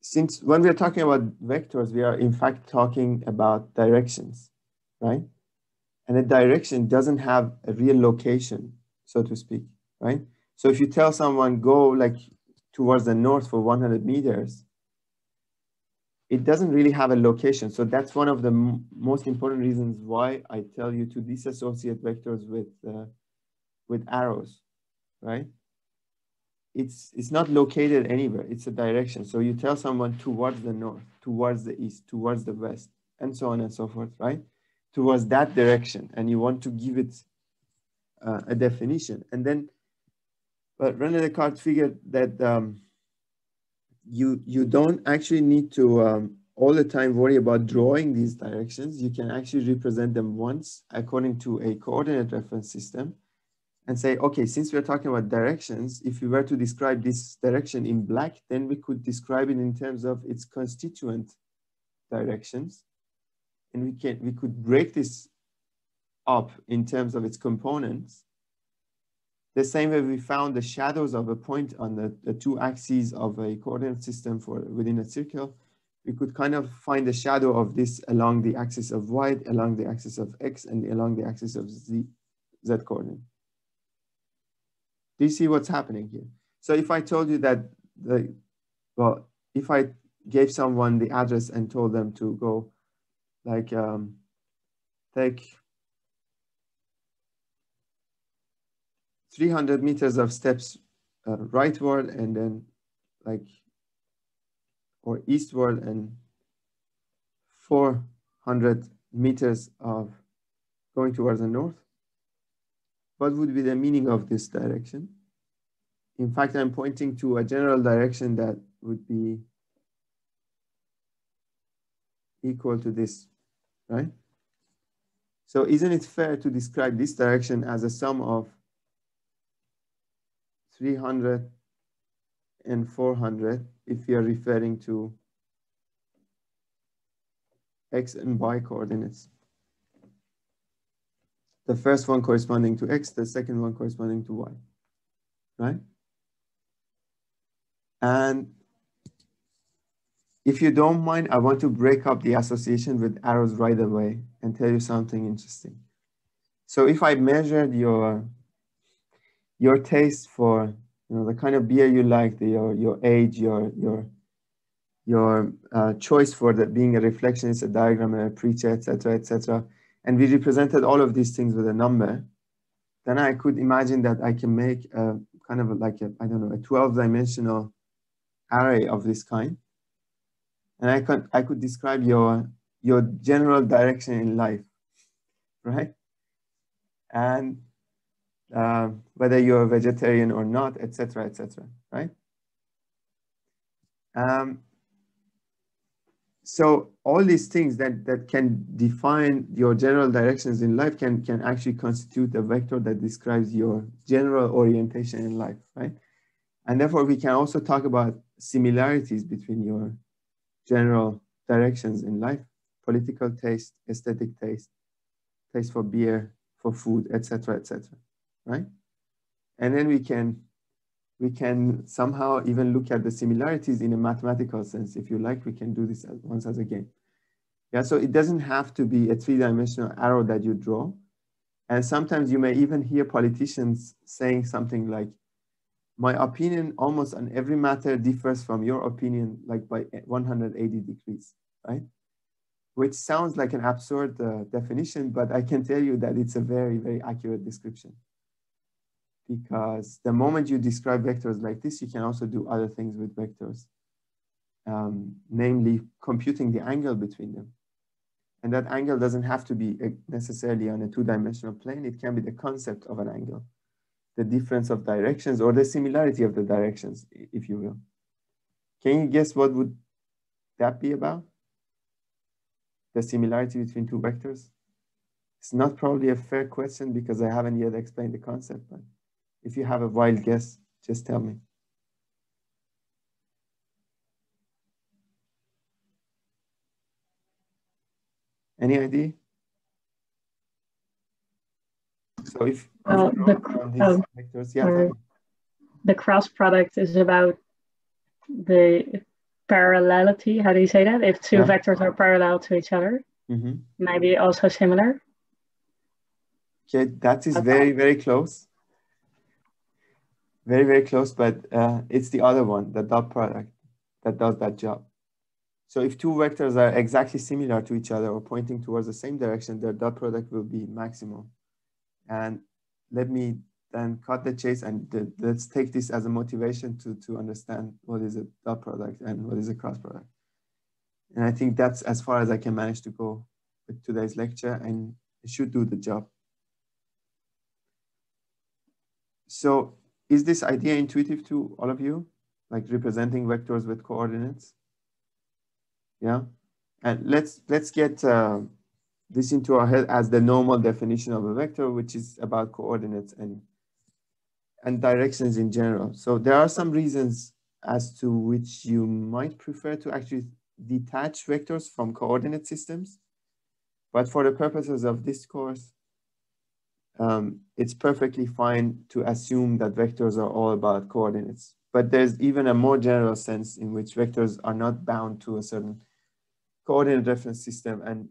since when we're talking about vectors, we are in fact talking about directions, right? And a direction doesn't have a real location, so to speak, right? So if you tell someone go like towards the north for 100 meters, it doesn't really have a location. So that's one of the most important reasons why I tell you to disassociate vectors with, uh, with arrows, right? It's, it's not located anywhere, it's a direction. So you tell someone towards the north, towards the east, towards the west, and so on and so forth, right? Towards that direction, and you want to give it uh, a definition. And then, but René Descartes figured that um, you you don't actually need to um, all the time worry about drawing these directions. You can actually represent them once according to a coordinate reference system and say, okay, since we're talking about directions, if we were to describe this direction in black, then we could describe it in terms of its constituent directions. And we can we could break this up in terms of its components the same way we found the shadows of a point on the, the two axes of a coordinate system for within a circle, we could kind of find the shadow of this along the axis of y, along the axis of x, and along the axis of z, z coordinate. Do you see what's happening here? So if I told you that the, well, if I gave someone the address and told them to go like um, take 300 meters of steps uh, rightward and then like or eastward and 400 meters of going towards the north. What would be the meaning of this direction? In fact, I'm pointing to a general direction that would be equal to this, right? So isn't it fair to describe this direction as a sum of 300 and 400 if you are referring to x and y coordinates. The first one corresponding to x, the second one corresponding to y, right? And if you don't mind, I want to break up the association with arrows right away and tell you something interesting. So if I measured your your taste for you know the kind of beer you like, the, your your age, your your your uh, choice for the, being a reflectionist, a diagram, a preacher, etc., etc. And we represented all of these things with a number. Then I could imagine that I can make a kind of like a I don't know a 12-dimensional array of this kind, and I could I could describe your your general direction in life, right? And uh, whether you're a vegetarian or not, etc., etc. right? Um, so all these things that, that can define your general directions in life can, can actually constitute a vector that describes your general orientation in life, right? And therefore we can also talk about similarities between your general directions in life, political taste, aesthetic taste, taste for beer, for food, etc., etc right? And then we can, we can somehow even look at the similarities in a mathematical sense. If you like, we can do this once as a game. Yeah, so it doesn't have to be a three-dimensional arrow that you draw. And sometimes you may even hear politicians saying something like, my opinion almost on every matter differs from your opinion like by 180 degrees, right? Which sounds like an absurd uh, definition, but I can tell you that it's a very, very accurate description because the moment you describe vectors like this, you can also do other things with vectors, um, namely computing the angle between them. And that angle doesn't have to be necessarily on a two-dimensional plane. It can be the concept of an angle, the difference of directions or the similarity of the directions, if you will. Can you guess what would that be about? The similarity between two vectors? It's not probably a fair question because I haven't yet explained the concept, but if you have a wild guess, just tell me. Any idea? So if uh, the, uh, vectors, yeah, the cross product is about the parallelity. How do you say that? If two yeah. vectors are parallel to each other, mm -hmm. maybe also similar. Okay, that is okay. very very close. Very very close, but uh, it's the other one, the dot product, that does that job. So if two vectors are exactly similar to each other or pointing towards the same direction, their dot product will be maximum. And let me then cut the chase and the, let's take this as a motivation to, to understand what is a dot product and what is a cross product. And I think that's as far as I can manage to go with today's lecture and it should do the job. So is this idea intuitive to all of you? Like representing vectors with coordinates? Yeah. And let's, let's get uh, this into our head as the normal definition of a vector, which is about coordinates and, and directions in general. So there are some reasons as to which you might prefer to actually detach vectors from coordinate systems. But for the purposes of this course, um, it's perfectly fine to assume that vectors are all about coordinates. But there's even a more general sense in which vectors are not bound to a certain coordinate reference system and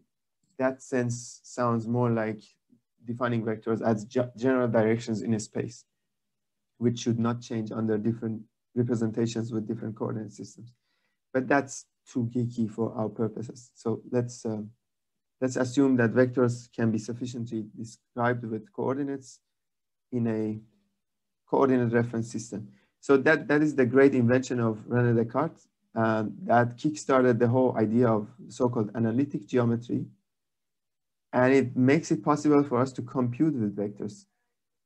that sense sounds more like defining vectors as general directions in a space, which should not change under different representations with different coordinate systems. But that's too geeky for our purposes. So let's, um, let's assume that vectors can be sufficiently described with coordinates in a coordinate reference system. So that, that is the great invention of René Descartes uh, that kickstarted the whole idea of so-called analytic geometry, and it makes it possible for us to compute with vectors.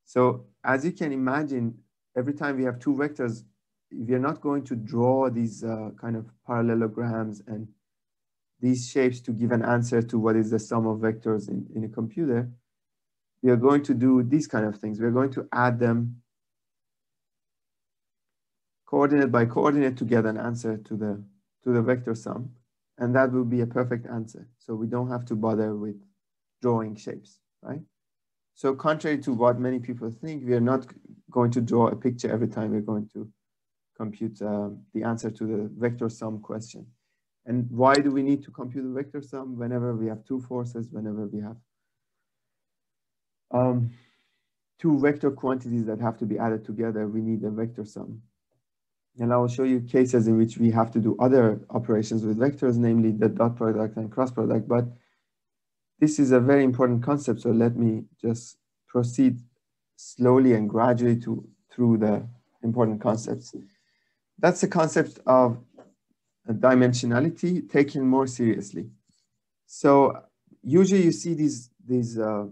So as you can imagine, every time we have two vectors, we are not going to draw these uh, kind of parallelograms and these shapes to give an answer to what is the sum of vectors in, in a computer. We are going to do these kind of things. We're going to add them coordinate by coordinate to get an answer to the, to the vector sum. And that will be a perfect answer. So we don't have to bother with drawing shapes, right? So contrary to what many people think, we are not going to draw a picture every time we're going to compute uh, the answer to the vector sum question. And why do we need to compute the vector sum? Whenever we have two forces, whenever we have um, two vector quantities that have to be added together, we need a vector sum. And I will show you cases in which we have to do other operations with vectors, namely the dot product and cross product. But this is a very important concept, so let me just proceed slowly and gradually to, through the important concepts. That's the concept of dimensionality taken more seriously. So usually you see these, these uh,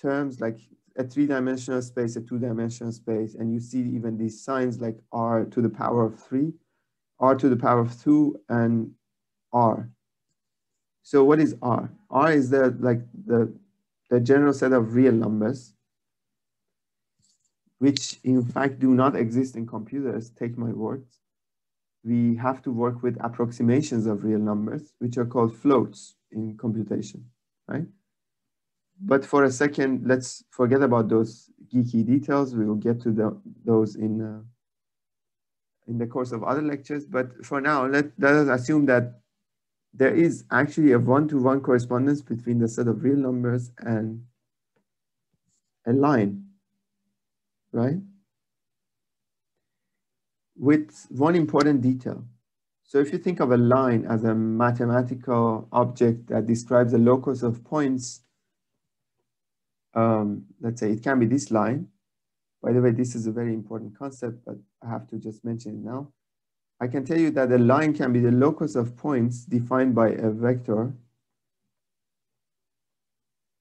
terms like a three-dimensional space, a two-dimensional space, and you see even these signs like r to the power of three, r to the power of two, and r. So what is R? R is the like the, the general set of real numbers, which in fact do not exist in computers, take my words. We have to work with approximations of real numbers, which are called floats in computation, right? But for a second, let's forget about those geeky details. We will get to the, those in, uh, in the course of other lectures. But for now, let, let us assume that there is actually a one-to-one -one correspondence between the set of real numbers and a line, right? With one important detail. So if you think of a line as a mathematical object that describes a locus of points, um, let's say it can be this line. By the way, this is a very important concept, but I have to just mention it now. I can tell you that a line can be the locus of points defined by a vector,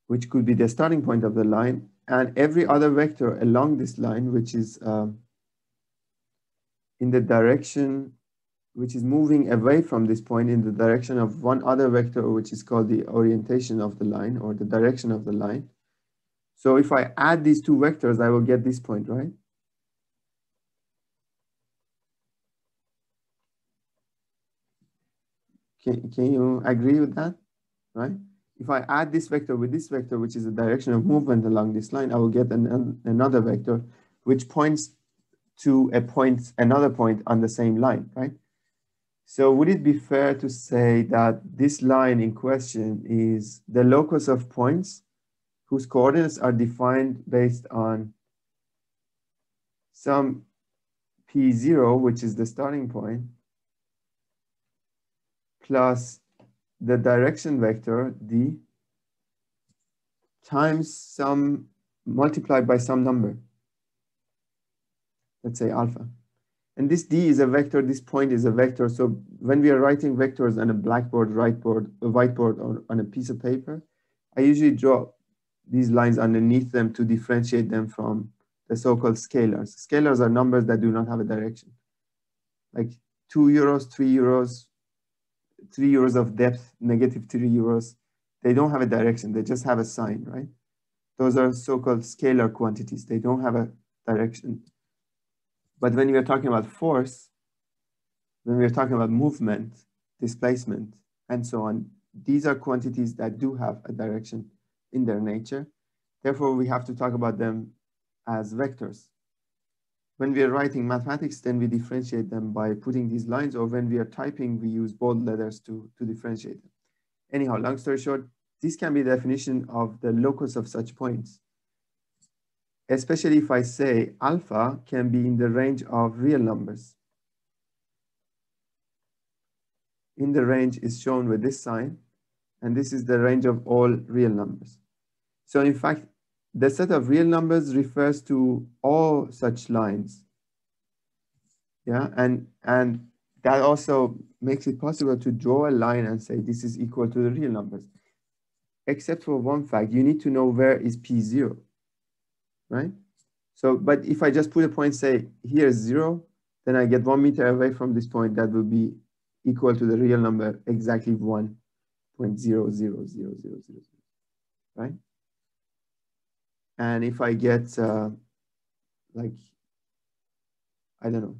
which could be the starting point of the line, and every other vector along this line, which is um, in the direction which is moving away from this point in the direction of one other vector, which is called the orientation of the line or the direction of the line. So if I add these two vectors, I will get this point, right? Can, can you agree with that, right? If I add this vector with this vector, which is the direction of movement along this line, I will get an, another vector which points to a point, another point on the same line, right? So would it be fair to say that this line in question is the locus of points whose coordinates are defined based on some P0, which is the starting point, plus the direction vector d times some multiplied by some number, let's say alpha. And this d is a vector, this point is a vector. So when we are writing vectors on a blackboard, whiteboard, a whiteboard, or on a piece of paper, I usually draw these lines underneath them to differentiate them from the so-called scalars. Scalars are numbers that do not have a direction. Like two euros, three euros, three euros of depth, negative three euros. They don't have a direction, they just have a sign, right? Those are so-called scalar quantities. They don't have a direction. But when we are talking about force, when we are talking about movement, displacement, and so on, these are quantities that do have a direction in their nature. Therefore, we have to talk about them as vectors. When we are writing mathematics, then we differentiate them by putting these lines, or when we are typing, we use bold letters to, to differentiate them. Anyhow, long story short, this can be the definition of the locus of such points especially if I say alpha can be in the range of real numbers. In the range is shown with this sign, and this is the range of all real numbers. So in fact, the set of real numbers refers to all such lines. Yeah, and, and that also makes it possible to draw a line and say this is equal to the real numbers. Except for one fact, you need to know where is P0 right? So, but if I just put a point, say here is zero, then I get one meter away from this point that will be equal to the real number exactly 1.00000, right? And if I get uh, like, I don't know,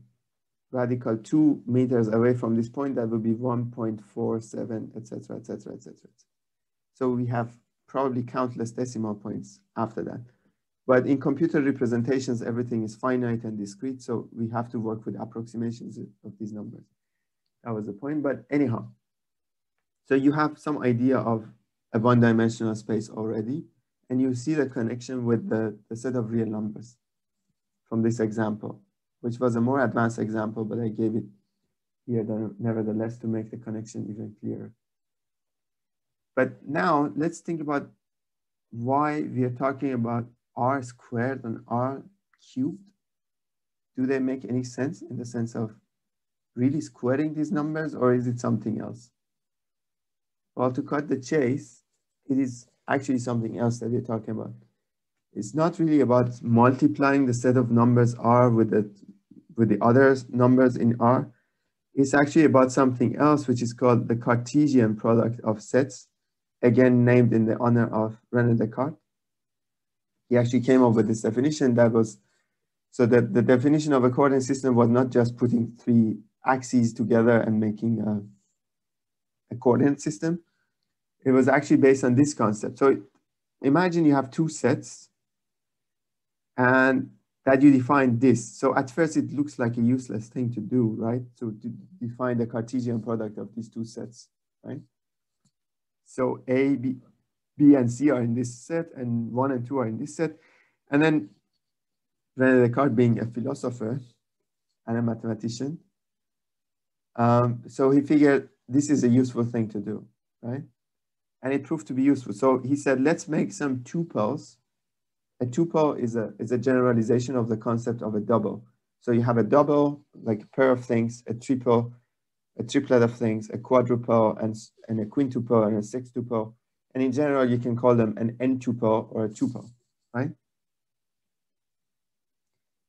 radical two meters away from this point, that will be 1.47, etc., etc., etc. So we have probably countless decimal points after that. But in computer representations, everything is finite and discrete. So we have to work with approximations of these numbers. That was the point, but anyhow. So you have some idea of a one-dimensional space already, and you see the connection with the, the set of real numbers from this example, which was a more advanced example, but I gave it here nevertheless to make the connection even clearer. But now let's think about why we are talking about r squared and r cubed? Do they make any sense in the sense of really squaring these numbers or is it something else? Well, to cut the chase, it is actually something else that we're talking about. It's not really about multiplying the set of numbers r with the, with the other numbers in r. It's actually about something else, which is called the Cartesian product of sets, again named in the honor of René Descartes he actually came up with this definition that was, so that the definition of a coordinate system was not just putting three axes together and making a, a coordinate system. It was actually based on this concept. So imagine you have two sets and that you define this. So at first it looks like a useless thing to do, right? So to define the Cartesian product of these two sets, right? So A, B, B and C are in this set, and one and two are in this set. And then René Descartes being a philosopher and a mathematician, um, so he figured this is a useful thing to do, right? And it proved to be useful. So he said, let's make some tuples. A tuple is a, is a generalization of the concept of a double. So you have a double, like a pair of things, a triple, a triplet of things, a quadruple, and, and a quintuple, and a sextuple. And in general, you can call them an n-tuple or a tuple, right?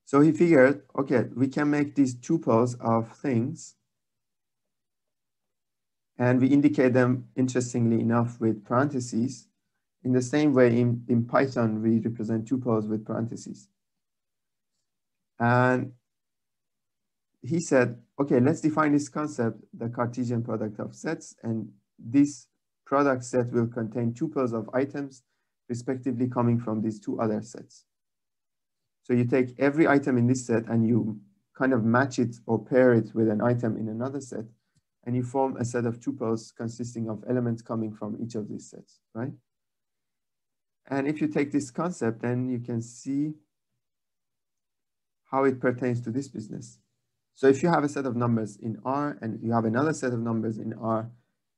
So he figured, okay, we can make these tuples of things And we indicate them, interestingly enough, with parentheses. In the same way, in, in Python, we represent tuples with parentheses. And he said, okay, let's define this concept, the Cartesian product of sets, and this product set will contain tuples of items, respectively coming from these two other sets. So you take every item in this set and you kind of match it or pair it with an item in another set, and you form a set of tuples consisting of elements coming from each of these sets, right? And if you take this concept, then you can see how it pertains to this business. So if you have a set of numbers in R and you have another set of numbers in R,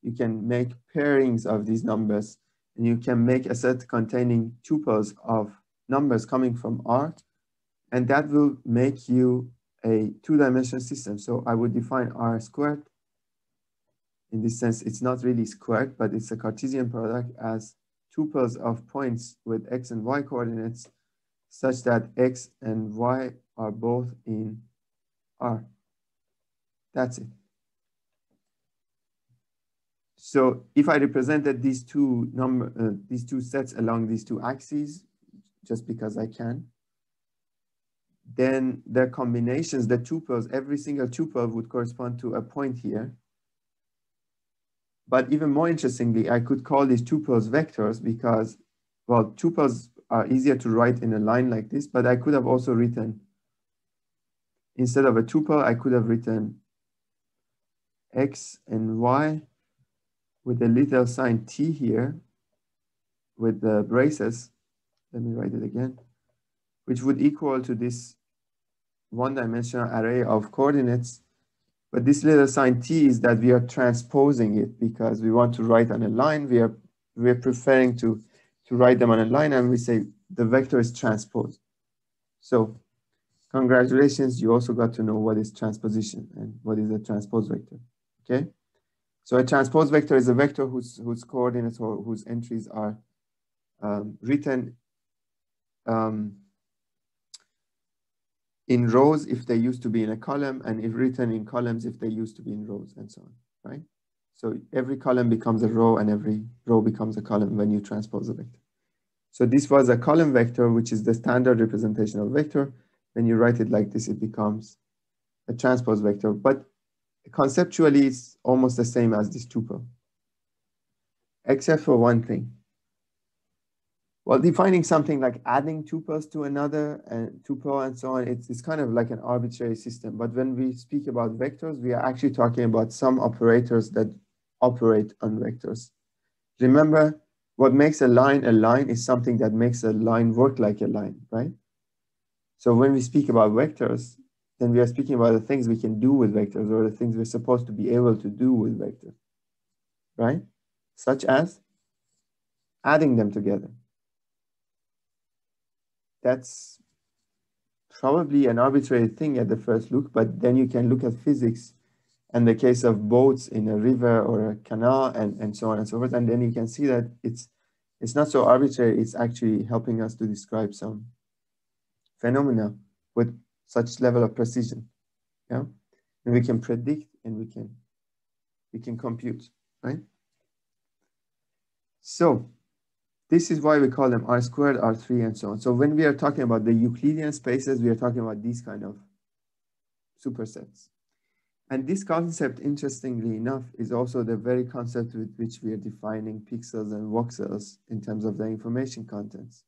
you can make pairings of these numbers and you can make a set containing tuples of numbers coming from R and that will make you a two-dimensional system. So I would define R squared. In this sense, it's not really squared, but it's a Cartesian product as tuples of points with X and Y coordinates such that X and Y are both in R. That's it. So if I represented these two number, uh, these two sets along these two axes, just because I can, then their combinations, the tuples, every single tuple would correspond to a point here. But even more interestingly, I could call these tuples vectors because, well, tuples are easier to write in a line like this, but I could have also written, instead of a tuple, I could have written x and y with the little sign t here with the braces. Let me write it again, which would equal to this one-dimensional array of coordinates. But this little sign t is that we are transposing it because we want to write on a line. We are, we are preferring to, to write them on a line and we say the vector is transposed. So congratulations, you also got to know what is transposition and what is a transpose vector, okay? So a transpose vector is a vector whose, whose coordinates or whose entries are um, written um, in rows if they used to be in a column and if written in columns if they used to be in rows and so on, right? So every column becomes a row and every row becomes a column when you transpose a vector. So this was a column vector, which is the standard representation of vector. When you write it like this, it becomes a transpose vector. But conceptually, it's almost the same as this tuple, except for one thing. Well, defining something like adding tuples to another and tuple and so on, it's, it's kind of like an arbitrary system. But when we speak about vectors, we are actually talking about some operators that operate on vectors. Remember, what makes a line a line is something that makes a line work like a line, right? So when we speak about vectors, then we are speaking about the things we can do with vectors or the things we're supposed to be able to do with vectors, right? Such as adding them together that's probably an arbitrary thing at the first look, but then you can look at physics and the case of boats in a river or a canal and, and so on and so forth. And then you can see that it's, it's not so arbitrary. It's actually helping us to describe some phenomena with such level of precision. Yeah. And we can predict and we can, we can compute, right? So this is why we call them R squared, R3, and so on. So when we are talking about the Euclidean spaces, we are talking about these kind of supersets. And this concept, interestingly enough, is also the very concept with which we are defining pixels and voxels in terms of the information contents.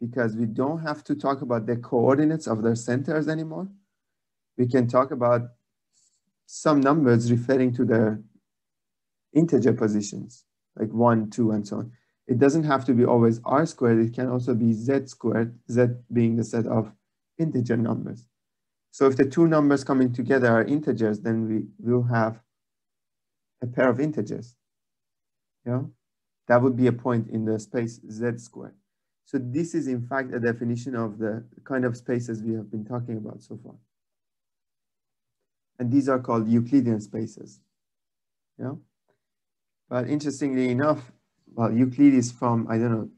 Because we don't have to talk about the coordinates of their centers anymore. We can talk about some numbers referring to their integer positions, like one, two, and so on it doesn't have to be always r squared. It can also be z squared, z being the set of integer numbers. So if the two numbers coming together are integers, then we will have a pair of integers. Yeah, that would be a point in the space z squared. So this is in fact a definition of the kind of spaces we have been talking about so far. And these are called Euclidean spaces. Yeah. But interestingly enough, well, Euclid is from, I don't know,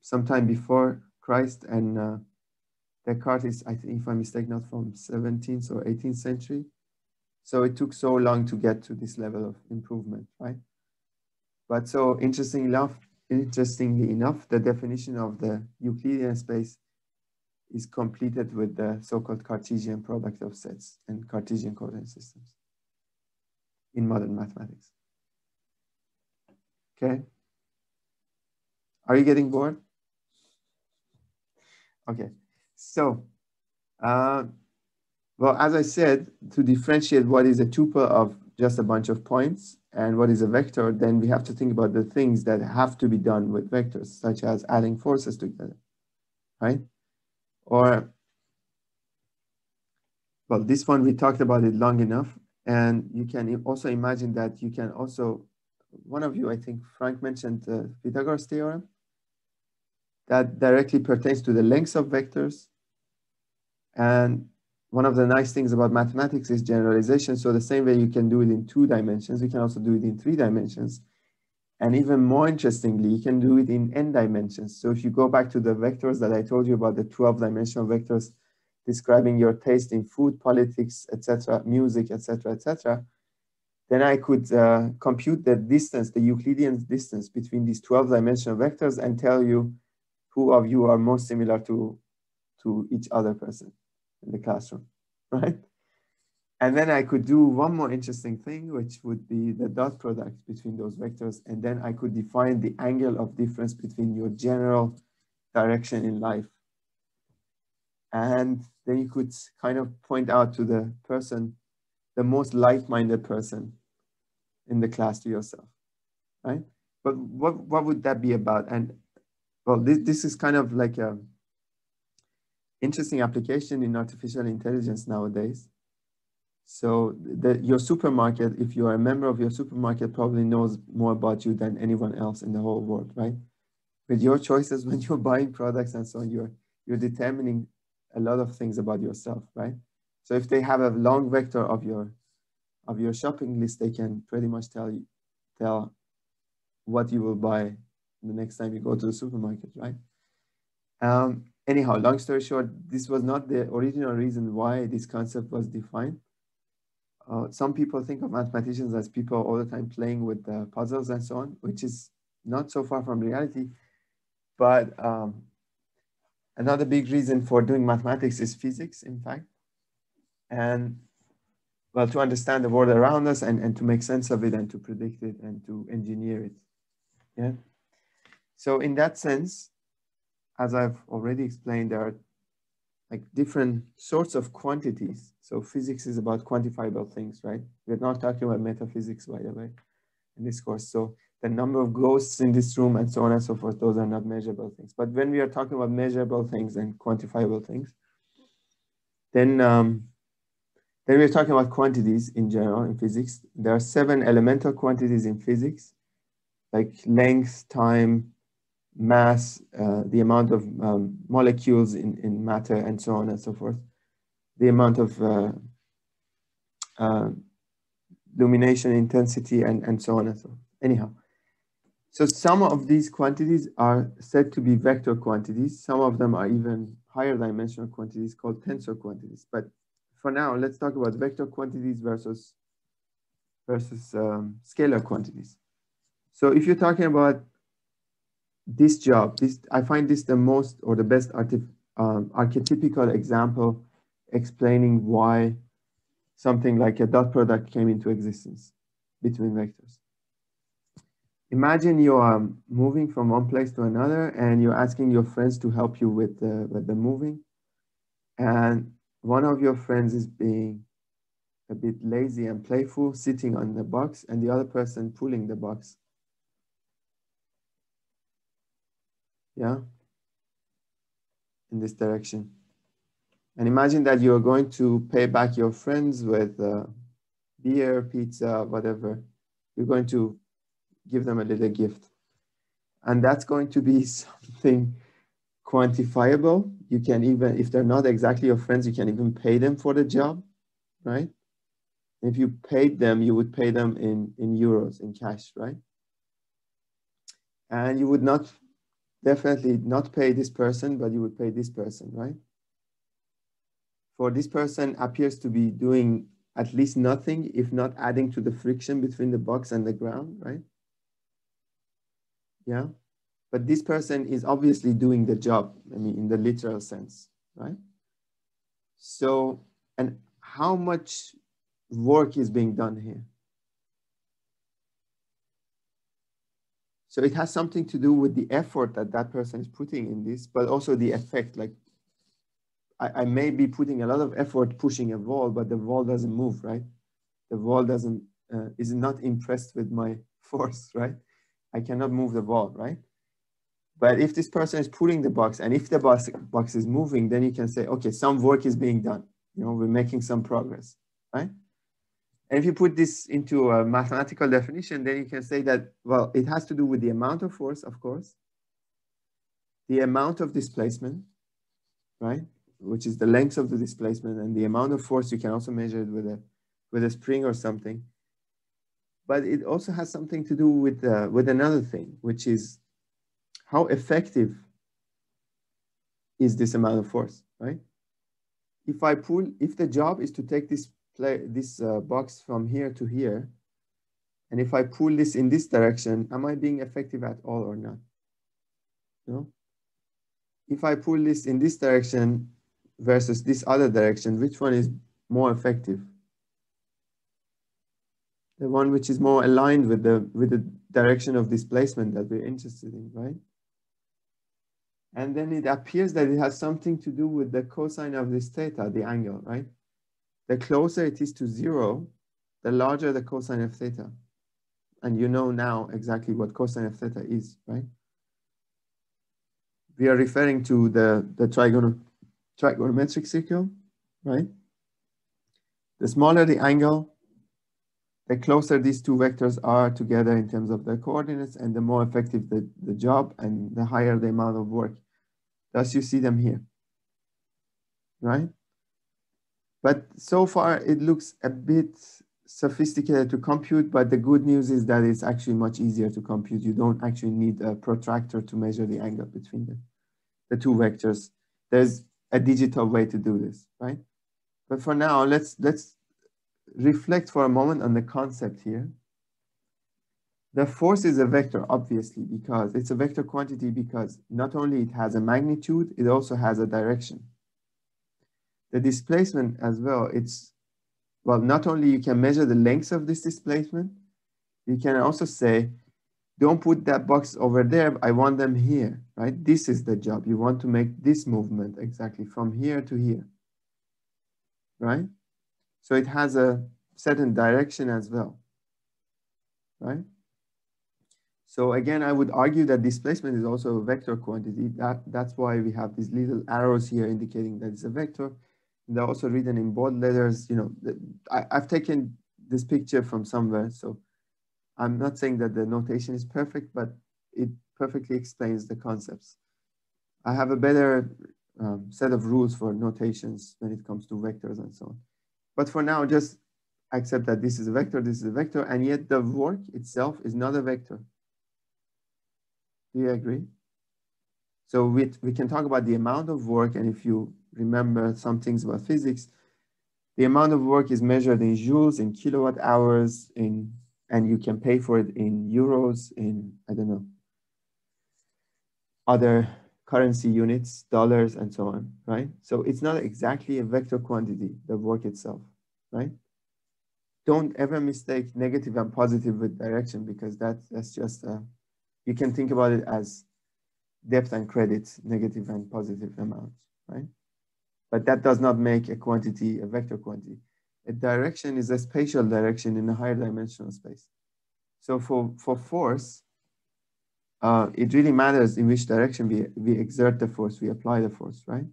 sometime before Christ and uh, Descartes is, I think if I'm mistaken, not from 17th or 18th century. So it took so long to get to this level of improvement, right? But so interesting enough, interestingly enough, the definition of the Euclidean space is completed with the so-called Cartesian product of sets and Cartesian coordinate systems in modern mathematics. Okay. Are you getting bored? Okay. So, uh, well, as I said, to differentiate what is a tuple of just a bunch of points and what is a vector, then we have to think about the things that have to be done with vectors, such as adding forces together, right? Or, well, this one, we talked about it long enough. And you can also imagine that you can also, one of you, I think Frank mentioned the Pythagoras theorem that directly pertains to the lengths of vectors. And one of the nice things about mathematics is generalization. So the same way you can do it in two dimensions, you can also do it in three dimensions. And even more interestingly, you can do it in n dimensions. So if you go back to the vectors that I told you about, the 12 dimensional vectors describing your taste in food, politics, etc., music, etc., etc., then I could uh, compute the distance, the Euclidean distance between these 12 dimensional vectors and tell you who of you are most similar to, to each other person in the classroom, right? And then I could do one more interesting thing, which would be the dot product between those vectors. And then I could define the angle of difference between your general direction in life. And then you could kind of point out to the person, the most like-minded person in the class to yourself, right? But what, what would that be about? And well, this, this is kind of like a interesting application in artificial intelligence nowadays so the, your supermarket, if you are a member of your supermarket, probably knows more about you than anyone else in the whole world, right? With your choices when you're buying products and so on, you're, you're determining a lot of things about yourself, right? So if they have a long vector of your, of your shopping list, they can pretty much tell you, tell what you will buy the next time you go to the supermarket, right? Um, anyhow, long story short, this was not the original reason why this concept was defined uh, some people think of mathematicians as people all the time playing with the puzzles and so on, which is not so far from reality. But um, another big reason for doing mathematics is physics, in fact. And well, to understand the world around us and, and to make sense of it and to predict it and to engineer it. Yeah. So in that sense, as I've already explained, there are like different sorts of quantities. So physics is about quantifiable things, right? We're not talking about metaphysics, by the way, in this course. So the number of ghosts in this room and so on and so forth, those are not measurable things. But when we are talking about measurable things and quantifiable things, then, um, then we're talking about quantities in general in physics. There are seven elemental quantities in physics, like length, time, mass, uh, the amount of um, molecules in, in matter and so on and so forth, the amount of uh, uh, illumination intensity and, and so on and so on. Anyhow, so some of these quantities are said to be vector quantities. Some of them are even higher dimensional quantities called tensor quantities. But for now, let's talk about vector quantities versus, versus um, scalar quantities. So if you're talking about this job, this I find this the most or the best um, archetypical example explaining why something like a dot product came into existence between vectors. Imagine you are moving from one place to another and you're asking your friends to help you with the, with the moving. And one of your friends is being a bit lazy and playful, sitting on the box, and the other person pulling the box. Yeah, in this direction. And imagine that you're going to pay back your friends with uh, beer, pizza, whatever. You're going to give them a little gift. And that's going to be something quantifiable. You can even, if they're not exactly your friends, you can even pay them for the job, right? If you paid them, you would pay them in, in euros, in cash, right? And you would not definitely not pay this person, but you would pay this person, right? For this person appears to be doing at least nothing, if not adding to the friction between the box and the ground, right? Yeah, but this person is obviously doing the job, I mean, in the literal sense, right? So, and how much work is being done here? So it has something to do with the effort that that person is putting in this, but also the effect. Like I, I may be putting a lot of effort pushing a wall, but the wall doesn't move, right? The wall doesn't uh, is not impressed with my force, right? I cannot move the wall, right? But if this person is pulling the box and if the box, box is moving, then you can say, okay, some work is being done. You know, we're making some progress, right? And if you put this into a mathematical definition, then you can say that, well, it has to do with the amount of force, of course, the amount of displacement, right? Which is the length of the displacement and the amount of force, you can also measure it with a, with a spring or something. But it also has something to do with, uh, with another thing, which is how effective is this amount of force, right? If I pull, if the job is to take this play this uh, box from here to here, and if I pull this in this direction, am I being effective at all or not? No. If I pull this in this direction versus this other direction, which one is more effective? The one which is more aligned with the with the direction of displacement that we're interested in, right? And then it appears that it has something to do with the cosine of this theta, the angle, right? The closer it is to zero, the larger the cosine of theta. And you know now exactly what cosine of theta is, right? We are referring to the, the trigon trigonometric circle, right? The smaller the angle, the closer these two vectors are together in terms of their coordinates and the more effective the, the job and the higher the amount of work. Thus you see them here, right? But so far it looks a bit sophisticated to compute, but the good news is that it's actually much easier to compute. You don't actually need a protractor to measure the angle between the, the two vectors. There's a digital way to do this, right? But for now, let's, let's reflect for a moment on the concept here. The force is a vector, obviously, because it's a vector quantity because not only it has a magnitude, it also has a direction the displacement as well, it's, well, not only you can measure the length of this displacement, you can also say, don't put that box over there, I want them here, right? This is the job. You want to make this movement exactly from here to here, right? So it has a certain direction as well, right? So again, I would argue that displacement is also a vector quantity. That, that's why we have these little arrows here indicating that it's a vector. They're also written in bold letters. You know, I, I've taken this picture from somewhere, so I'm not saying that the notation is perfect, but it perfectly explains the concepts. I have a better um, set of rules for notations when it comes to vectors and so on. But for now, just accept that this is a vector, this is a vector, and yet the work itself is not a vector. Do you agree? So we, we can talk about the amount of work, and if you remember some things about physics, the amount of work is measured in joules, in kilowatt hours, in, and you can pay for it in euros, in, I don't know, other currency units, dollars, and so on, right? So it's not exactly a vector quantity, the work itself, right? Don't ever mistake negative and positive with direction because that, that's just, uh, you can think about it as depth and credit, negative and positive amounts, right? But that does not make a quantity a vector quantity. A direction is a spatial direction in a higher dimensional space. So for, for force, uh, it really matters in which direction we, we exert the force, we apply the force, right?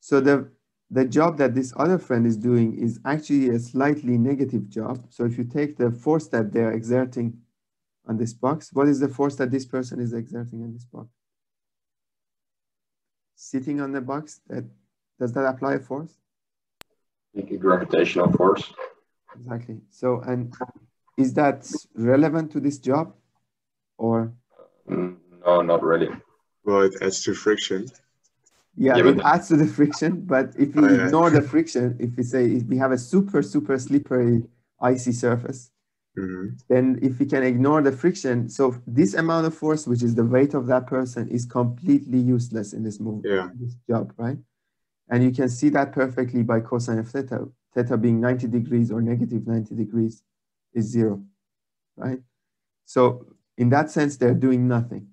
So the, the job that this other friend is doing is actually a slightly negative job. So if you take the force that they're exerting on this box, what is the force that this person is exerting on this box? Sitting on the box, that does that apply a force? Like a gravitational force. Exactly. So, and is that relevant to this job or? No, not really. Well, it adds to friction. Yeah, Yeah, it adds to the friction, but if we Oh, yeah. ignore the friction, if we say if we have a super, super slippery, icy surface, Mhm. then if we can ignore the friction, so this amount of force, which is the weight of that person, is completely useless in this move, Yeah. this job, right? And you can see that perfectly by cosine of theta. Theta being 90 degrees or negative 90 degrees is zero, right? So in that sense, they're doing nothing.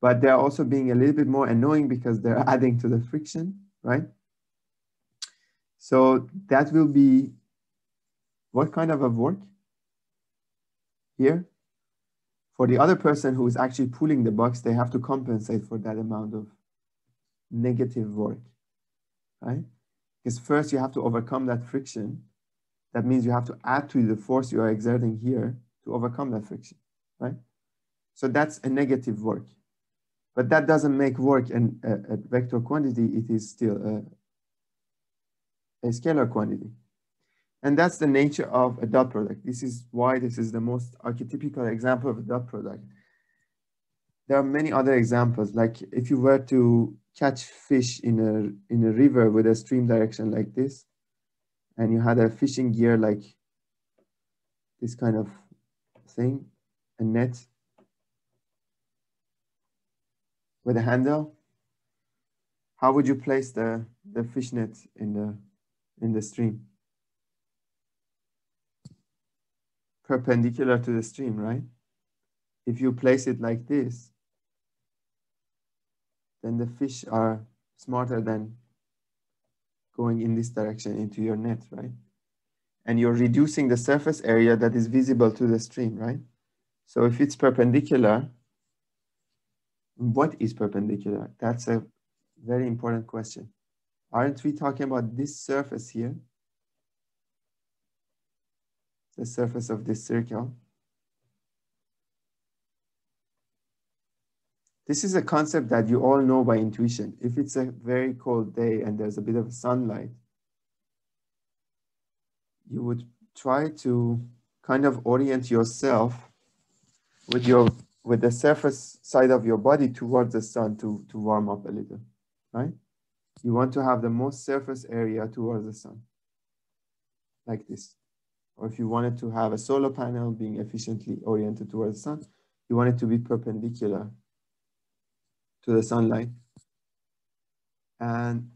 But they're also being a little bit more annoying because they're adding to the friction, right? So that will be what kind of a work? Here. For the other person who is actually pulling the box, they have to compensate for that amount of negative work, right? Because first you have to overcome that friction. That means you have to add to the force you are exerting here to overcome that friction, right? So that's a negative work. But that doesn't make work an, a, a vector quantity. It is still a, a scalar quantity. And that's the nature of a dot product. This is why this is the most archetypical example of a dot product. There are many other examples, like if you were to catch fish in a, in a river with a stream direction like this, and you had a fishing gear like this kind of thing, a net with a handle, how would you place the, the fish net in the, in the stream? Perpendicular to the stream, right? If you place it like this, then the fish are smarter than going in this direction into your net, right? And you're reducing the surface area that is visible to the stream, right? So if it's perpendicular, what is perpendicular? That's a very important question. Aren't we talking about this surface here? The surface of this circle. This is a concept that you all know by intuition. If it's a very cold day and there's a bit of sunlight, you would try to kind of orient yourself with your with the surface side of your body towards the sun to, to warm up a little, right? You want to have the most surface area towards the sun, like this or if you wanted to have a solar panel being efficiently oriented towards the sun, you want it to be perpendicular to the sunlight. And,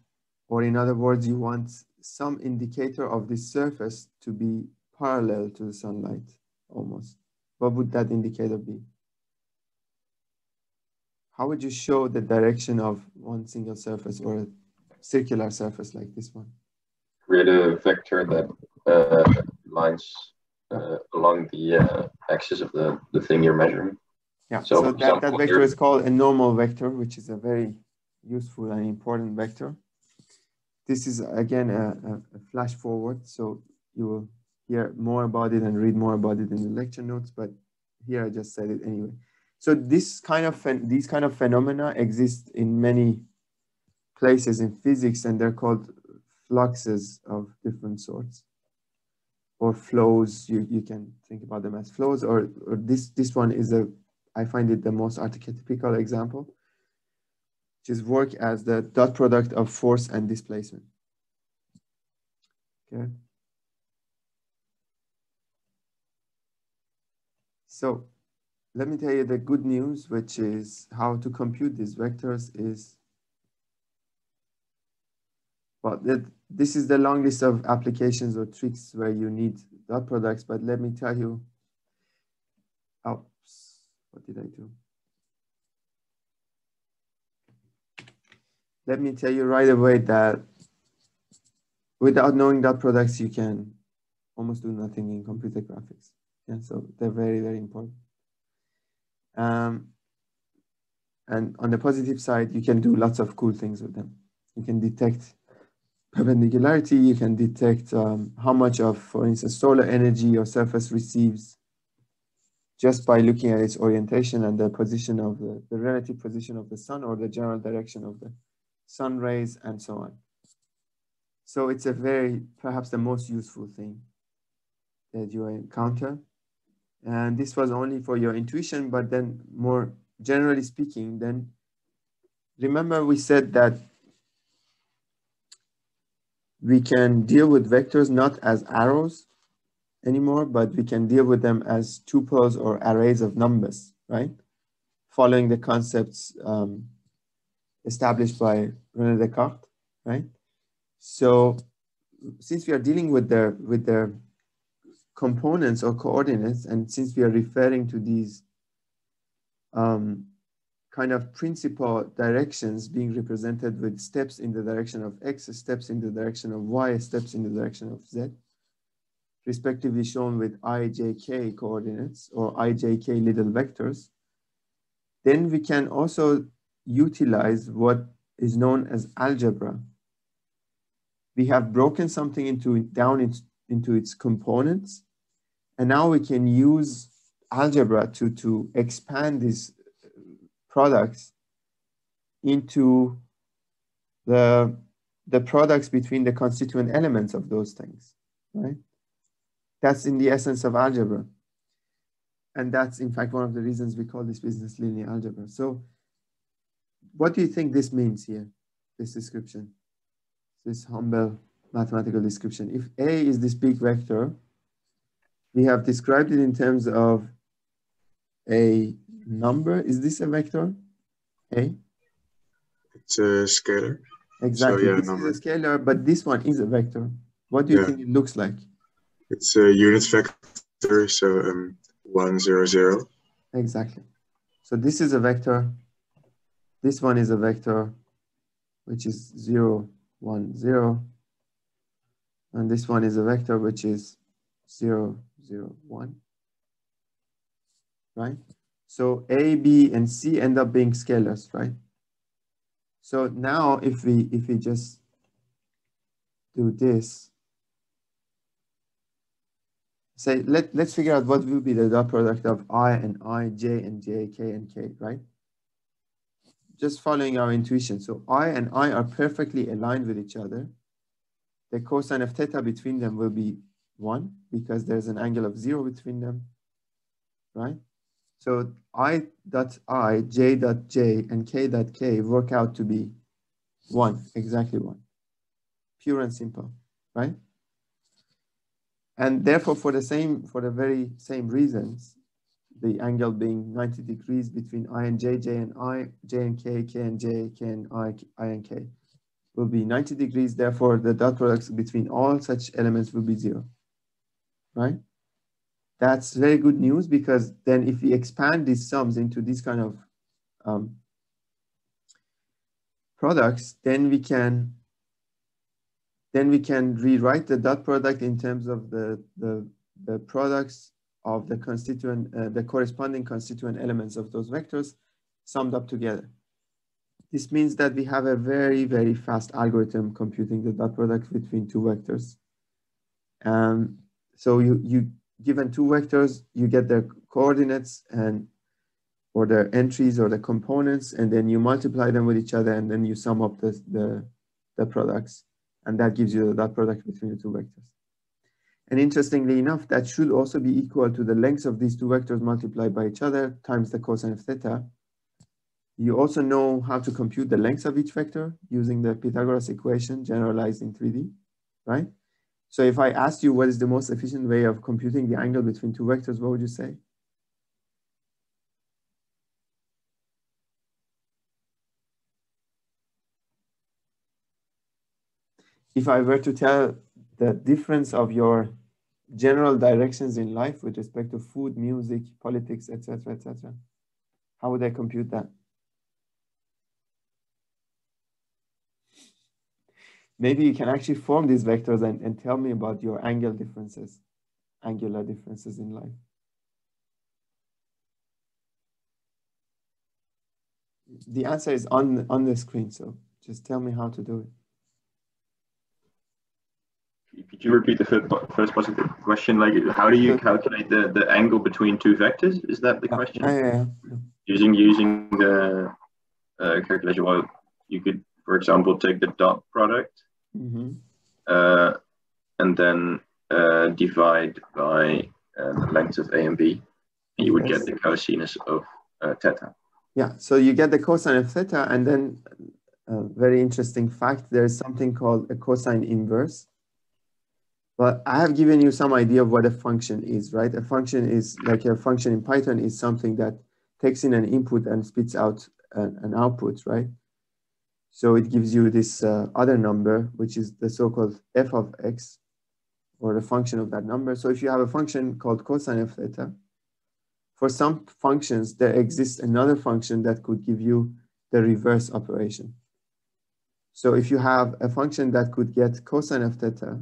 or in other words, you want some indicator of this surface to be parallel to the sunlight almost. What would that indicator be? How would you show the direction of one single surface or a circular surface like this one? Create a vector that uh, lines uh, along the uh, axis of the, the thing you're measuring. Yeah, So, so, that, that vector here- is called a normal vector, which is a very useful and important vector. This is again a, a, a flash forward, so you will hear more about it and read more about it in the lecture notes, but here I just said it anyway. So this kind of these kind of phenomena exist in many places in physics, and they're called fluxes of different sorts or flows. You, you can think about them as flows, or, or this this one is a I find it the most archetypical example, which is work as the dot product of force and displacement. Okay. So let me tell you the good news, which is how to compute these vectors is, well, this is the long list of applications or tricks where you need dot products, but let me tell you, oops, what did I do? Let me tell you right away that without knowing dot products, you can almost do nothing in computer graphics. Yeah, so they're very, very important. Um, and on the positive side, you can do lots of cool things with them. You can detect perpendicularity, you can detect um, how much of, for instance, solar energy your surface receives just by looking at its orientation and the position of the, the relative position of the sun or the general direction of the sun rays and so on. So it's a very, perhaps the most useful thing that you encounter. And this was only for your intuition, but then more generally speaking, then remember we said that we can deal with vectors not as arrows anymore, but we can deal with them as tuples or arrays of numbers, right? Following the concepts um, established by René Descartes, right? So since we are dealing with the, with the components or coordinates, and since we are referring to these um, kind of principal directions being represented with steps in the direction of X, steps in the direction of Y, steps in the direction of Z, respectively shown with i, j, k coordinates or i, j, k little vectors, then we can also utilize what is known as algebra. We have broken something into down into, into its components, and now we can use algebra to, to expand these products into the, the products between the constituent elements of those things, right? That's in the essence of algebra. And that's in fact one of the reasons we call this business linear algebra. So what do you think this means here, this description, this humble mathematical description? If A is this big vector, we have described it in terms of a number. Is this a vector? A? It's a scalar. Exactly, so, yeah, this number. is a scalar, but this one is a vector. What do you yeah. think it looks like? It's a unit vector, so um, one, zero, zero. Exactly. So this is a vector. This one is a vector, which is zero, one, zero. And this one is a vector, which is zero, zero, one. Right? So A, B, and C end up being scalars, right? So now if we if we just do this, say, let, let's figure out what will be the dot product of i and i, j and j, k and k, right? Just following our intuition. So i and i are perfectly aligned with each other. The cosine of theta between them will be one because there's an angle of zero between them, right? So i dot i, j dot j, and k dot k work out to be one, exactly one. Pure and simple, right? And therefore, for the same, for the very same reasons, the angle being 90 degrees between i and j, j and i, j and k, k and j, k and i, i and k will be 90 degrees. Therefore, the dot products between all such elements will be zero, right? That's very good news because then if we expand these sums into these kind of um, products, then we can then we can rewrite the dot product in terms of the, the, the products of the constituent, uh, the corresponding constituent elements of those vectors summed up together. This means that we have a very, very fast algorithm computing the dot product between two vectors. Um, so you, you given two vectors, you get their coordinates and or their entries or the components, and then you multiply them with each other, and then you sum up the, the, the products and that gives you the dot product between the two vectors. And interestingly enough, that should also be equal to the lengths of these two vectors multiplied by each other times the cosine of theta. You also know how to compute the lengths of each vector using the Pythagoras equation generalized in 3D, right? So if I asked you what is the most efficient way of computing the angle between two vectors, what would you say? if I were to tell the difference of your general directions in life with respect to food, music, politics, etc., etc., how would I compute that? Maybe you can actually form these vectors and, and tell me about your angle differences, angular differences in life. The answer is on, on the screen, so just tell me how to do it. Could you repeat the first, first part of the question? Like, how do you calculate the, the angle between two vectors? Is that the question? Yeah, yeah, yeah. Using using the uh, calculation, well, you could, for example, take the dot product mm -hmm. uh, and then uh, divide by uh, the length of A and B, and you would yes. get the cosinus of uh, theta. Yeah, so you get the cosine of theta, and then a very interesting fact. There's something called a cosine inverse. But I have given you some idea of what a function is, right? A function is like a function in Python is something that takes in an input and spits out an, an output, right? So it gives you this uh, other number, which is the so-called f of x, or the function of that number. So if you have a function called cosine of theta, for some functions, there exists another function that could give you the reverse operation. So if you have a function that could get cosine of theta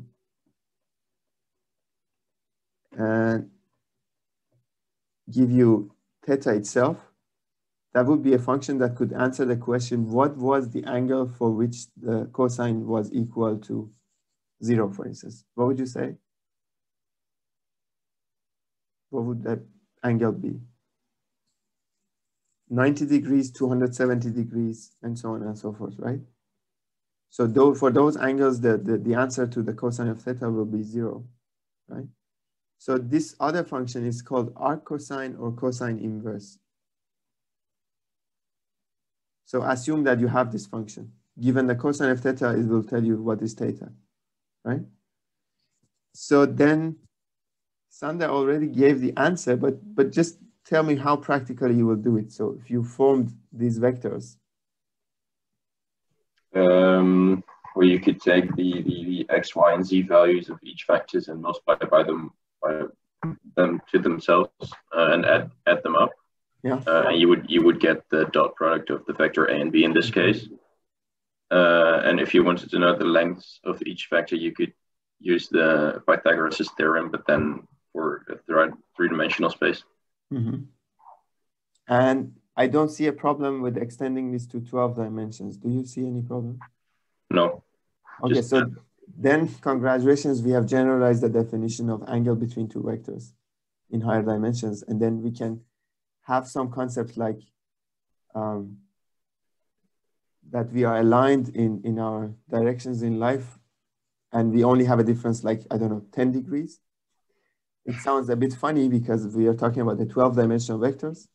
and give you theta itself, that would be a function that could answer the question, what was the angle for which the cosine was equal to zero, for instance? What would you say? What would that angle be? 90 degrees, 270 degrees, and so on and so forth, right? So though for those angles, the, the, the answer to the cosine of theta will be zero, right? So this other function is called arc cosine or cosine inverse. So assume that you have this function. Given the cosine of theta, it will tell you what is theta, right? So then Sander already gave the answer, but, but just tell me how practically you will do it. So if you formed these vectors. Um, well, you could take the, the, the x, y, and z values of each vectors and multiply by them by them to themselves uh, and add add them up. Yeah. Uh, and you would you would get the dot product of the vector a and b in this case. Uh, and if you wanted to know the lengths of each vector, you could use the Pythagoras' theorem, but then for a three-dimensional space. Mm-hmm. And I don't see a problem with extending this to 12 dimensions. Do you see any problem? No. Okay, Just, so then congratulations, we have generalized the definition of angle between two vectors in higher dimensions. And then we can have some concepts like um, that we are aligned in, in our directions in life and we only have a difference like, I don't know, 10 degrees it sounds a bit funny because we are talking about the 12 dimensional vectors.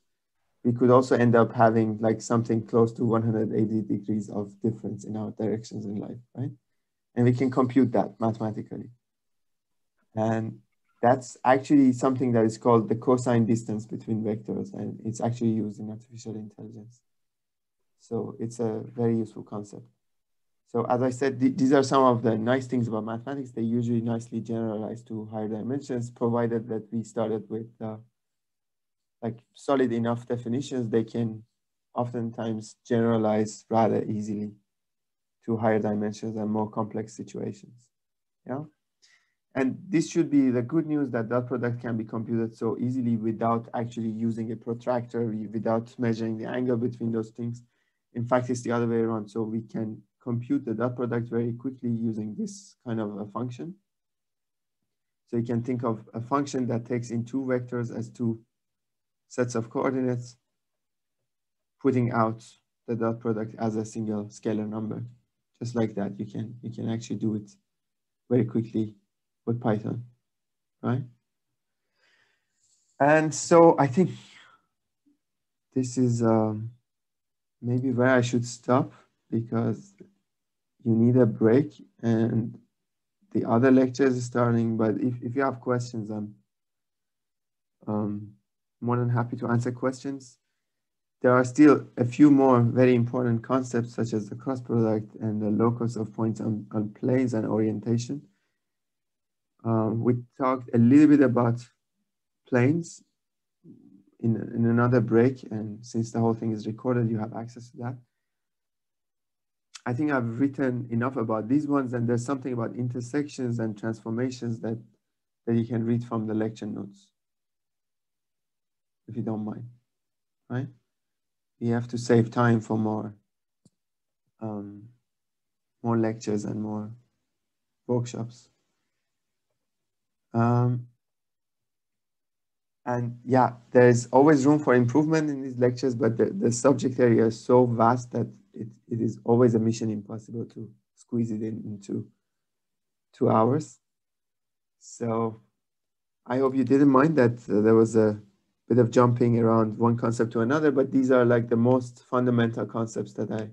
We could also end up having like something close to 180 degrees of difference in our directions in life, right? And we can compute that mathematically. And that's actually something that is called the cosine distance between vectors. And it's actually used in artificial intelligence. So it's a very useful concept. So as I said, th these are some of the nice things about mathematics. They usually nicely generalize to higher dimensions, provided that we started with uh, like solid enough definitions, they can oftentimes generalize rather easily to higher dimensions and more complex situations. Yeah. And this should be the good news that dot product can be computed so easily without actually using a protractor, without measuring the angle between those things. In fact, it's the other way around. So we can compute the dot product very quickly using this kind of a function. So you can think of a function that takes in two vectors as two sets of coordinates, putting out the dot product as a single scalar number. Just like that, you can, you can actually do it very quickly with Python, right? And so I think this is um, maybe where I should stop because you need a break and the other lecture is starting, but if, if you have questions, I'm um, more than happy to answer questions. There are still a few more very important concepts such as the cross product and the locus of points on, on planes and orientation. Um, we talked a little bit about planes in, in another break, and since the whole thing is recorded, you have access to that. I think I've written enough about these ones and there's something about intersections and transformations that, that you can read from the lecture notes, if you don't mind, right? We have to save time for more, um, more lectures and more workshops. Um, and yeah, there's always room for improvement in these lectures, but the, the subject area is so vast that it, it is always a mission impossible to squeeze it in into two hours. So I hope you didn't mind that uh, there was a bit of jumping around one concept to another, but these are like the most fundamental concepts that I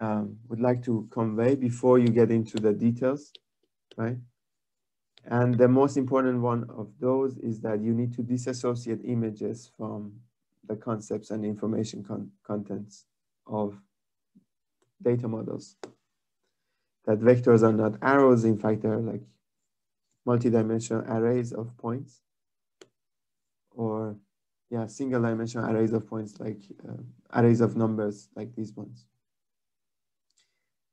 um, would like to convey before you get into the details, right? And the most important one of those is that you need to disassociate images from the concepts and information con contents of data models. That vectors are not arrows, in fact, they're like multidimensional arrays of points or yeah, single dimensional arrays of points like uh, arrays of numbers like these ones.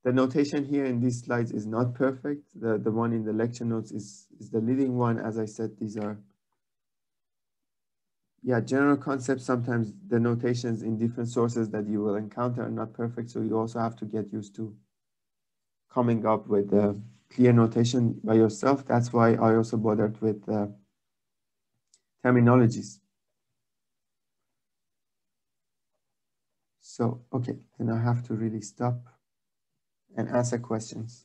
The notation here in these slides is not perfect. The, the one in the lecture notes is, is the leading one. As I said, these are yeah, general concepts. Sometimes the notations in different sources that you will encounter are not perfect. So you also have to get used to coming up with a clear notation by yourself. That's why I also bothered with uh, terminologies. So, okay, then I have to really stop and answer questions.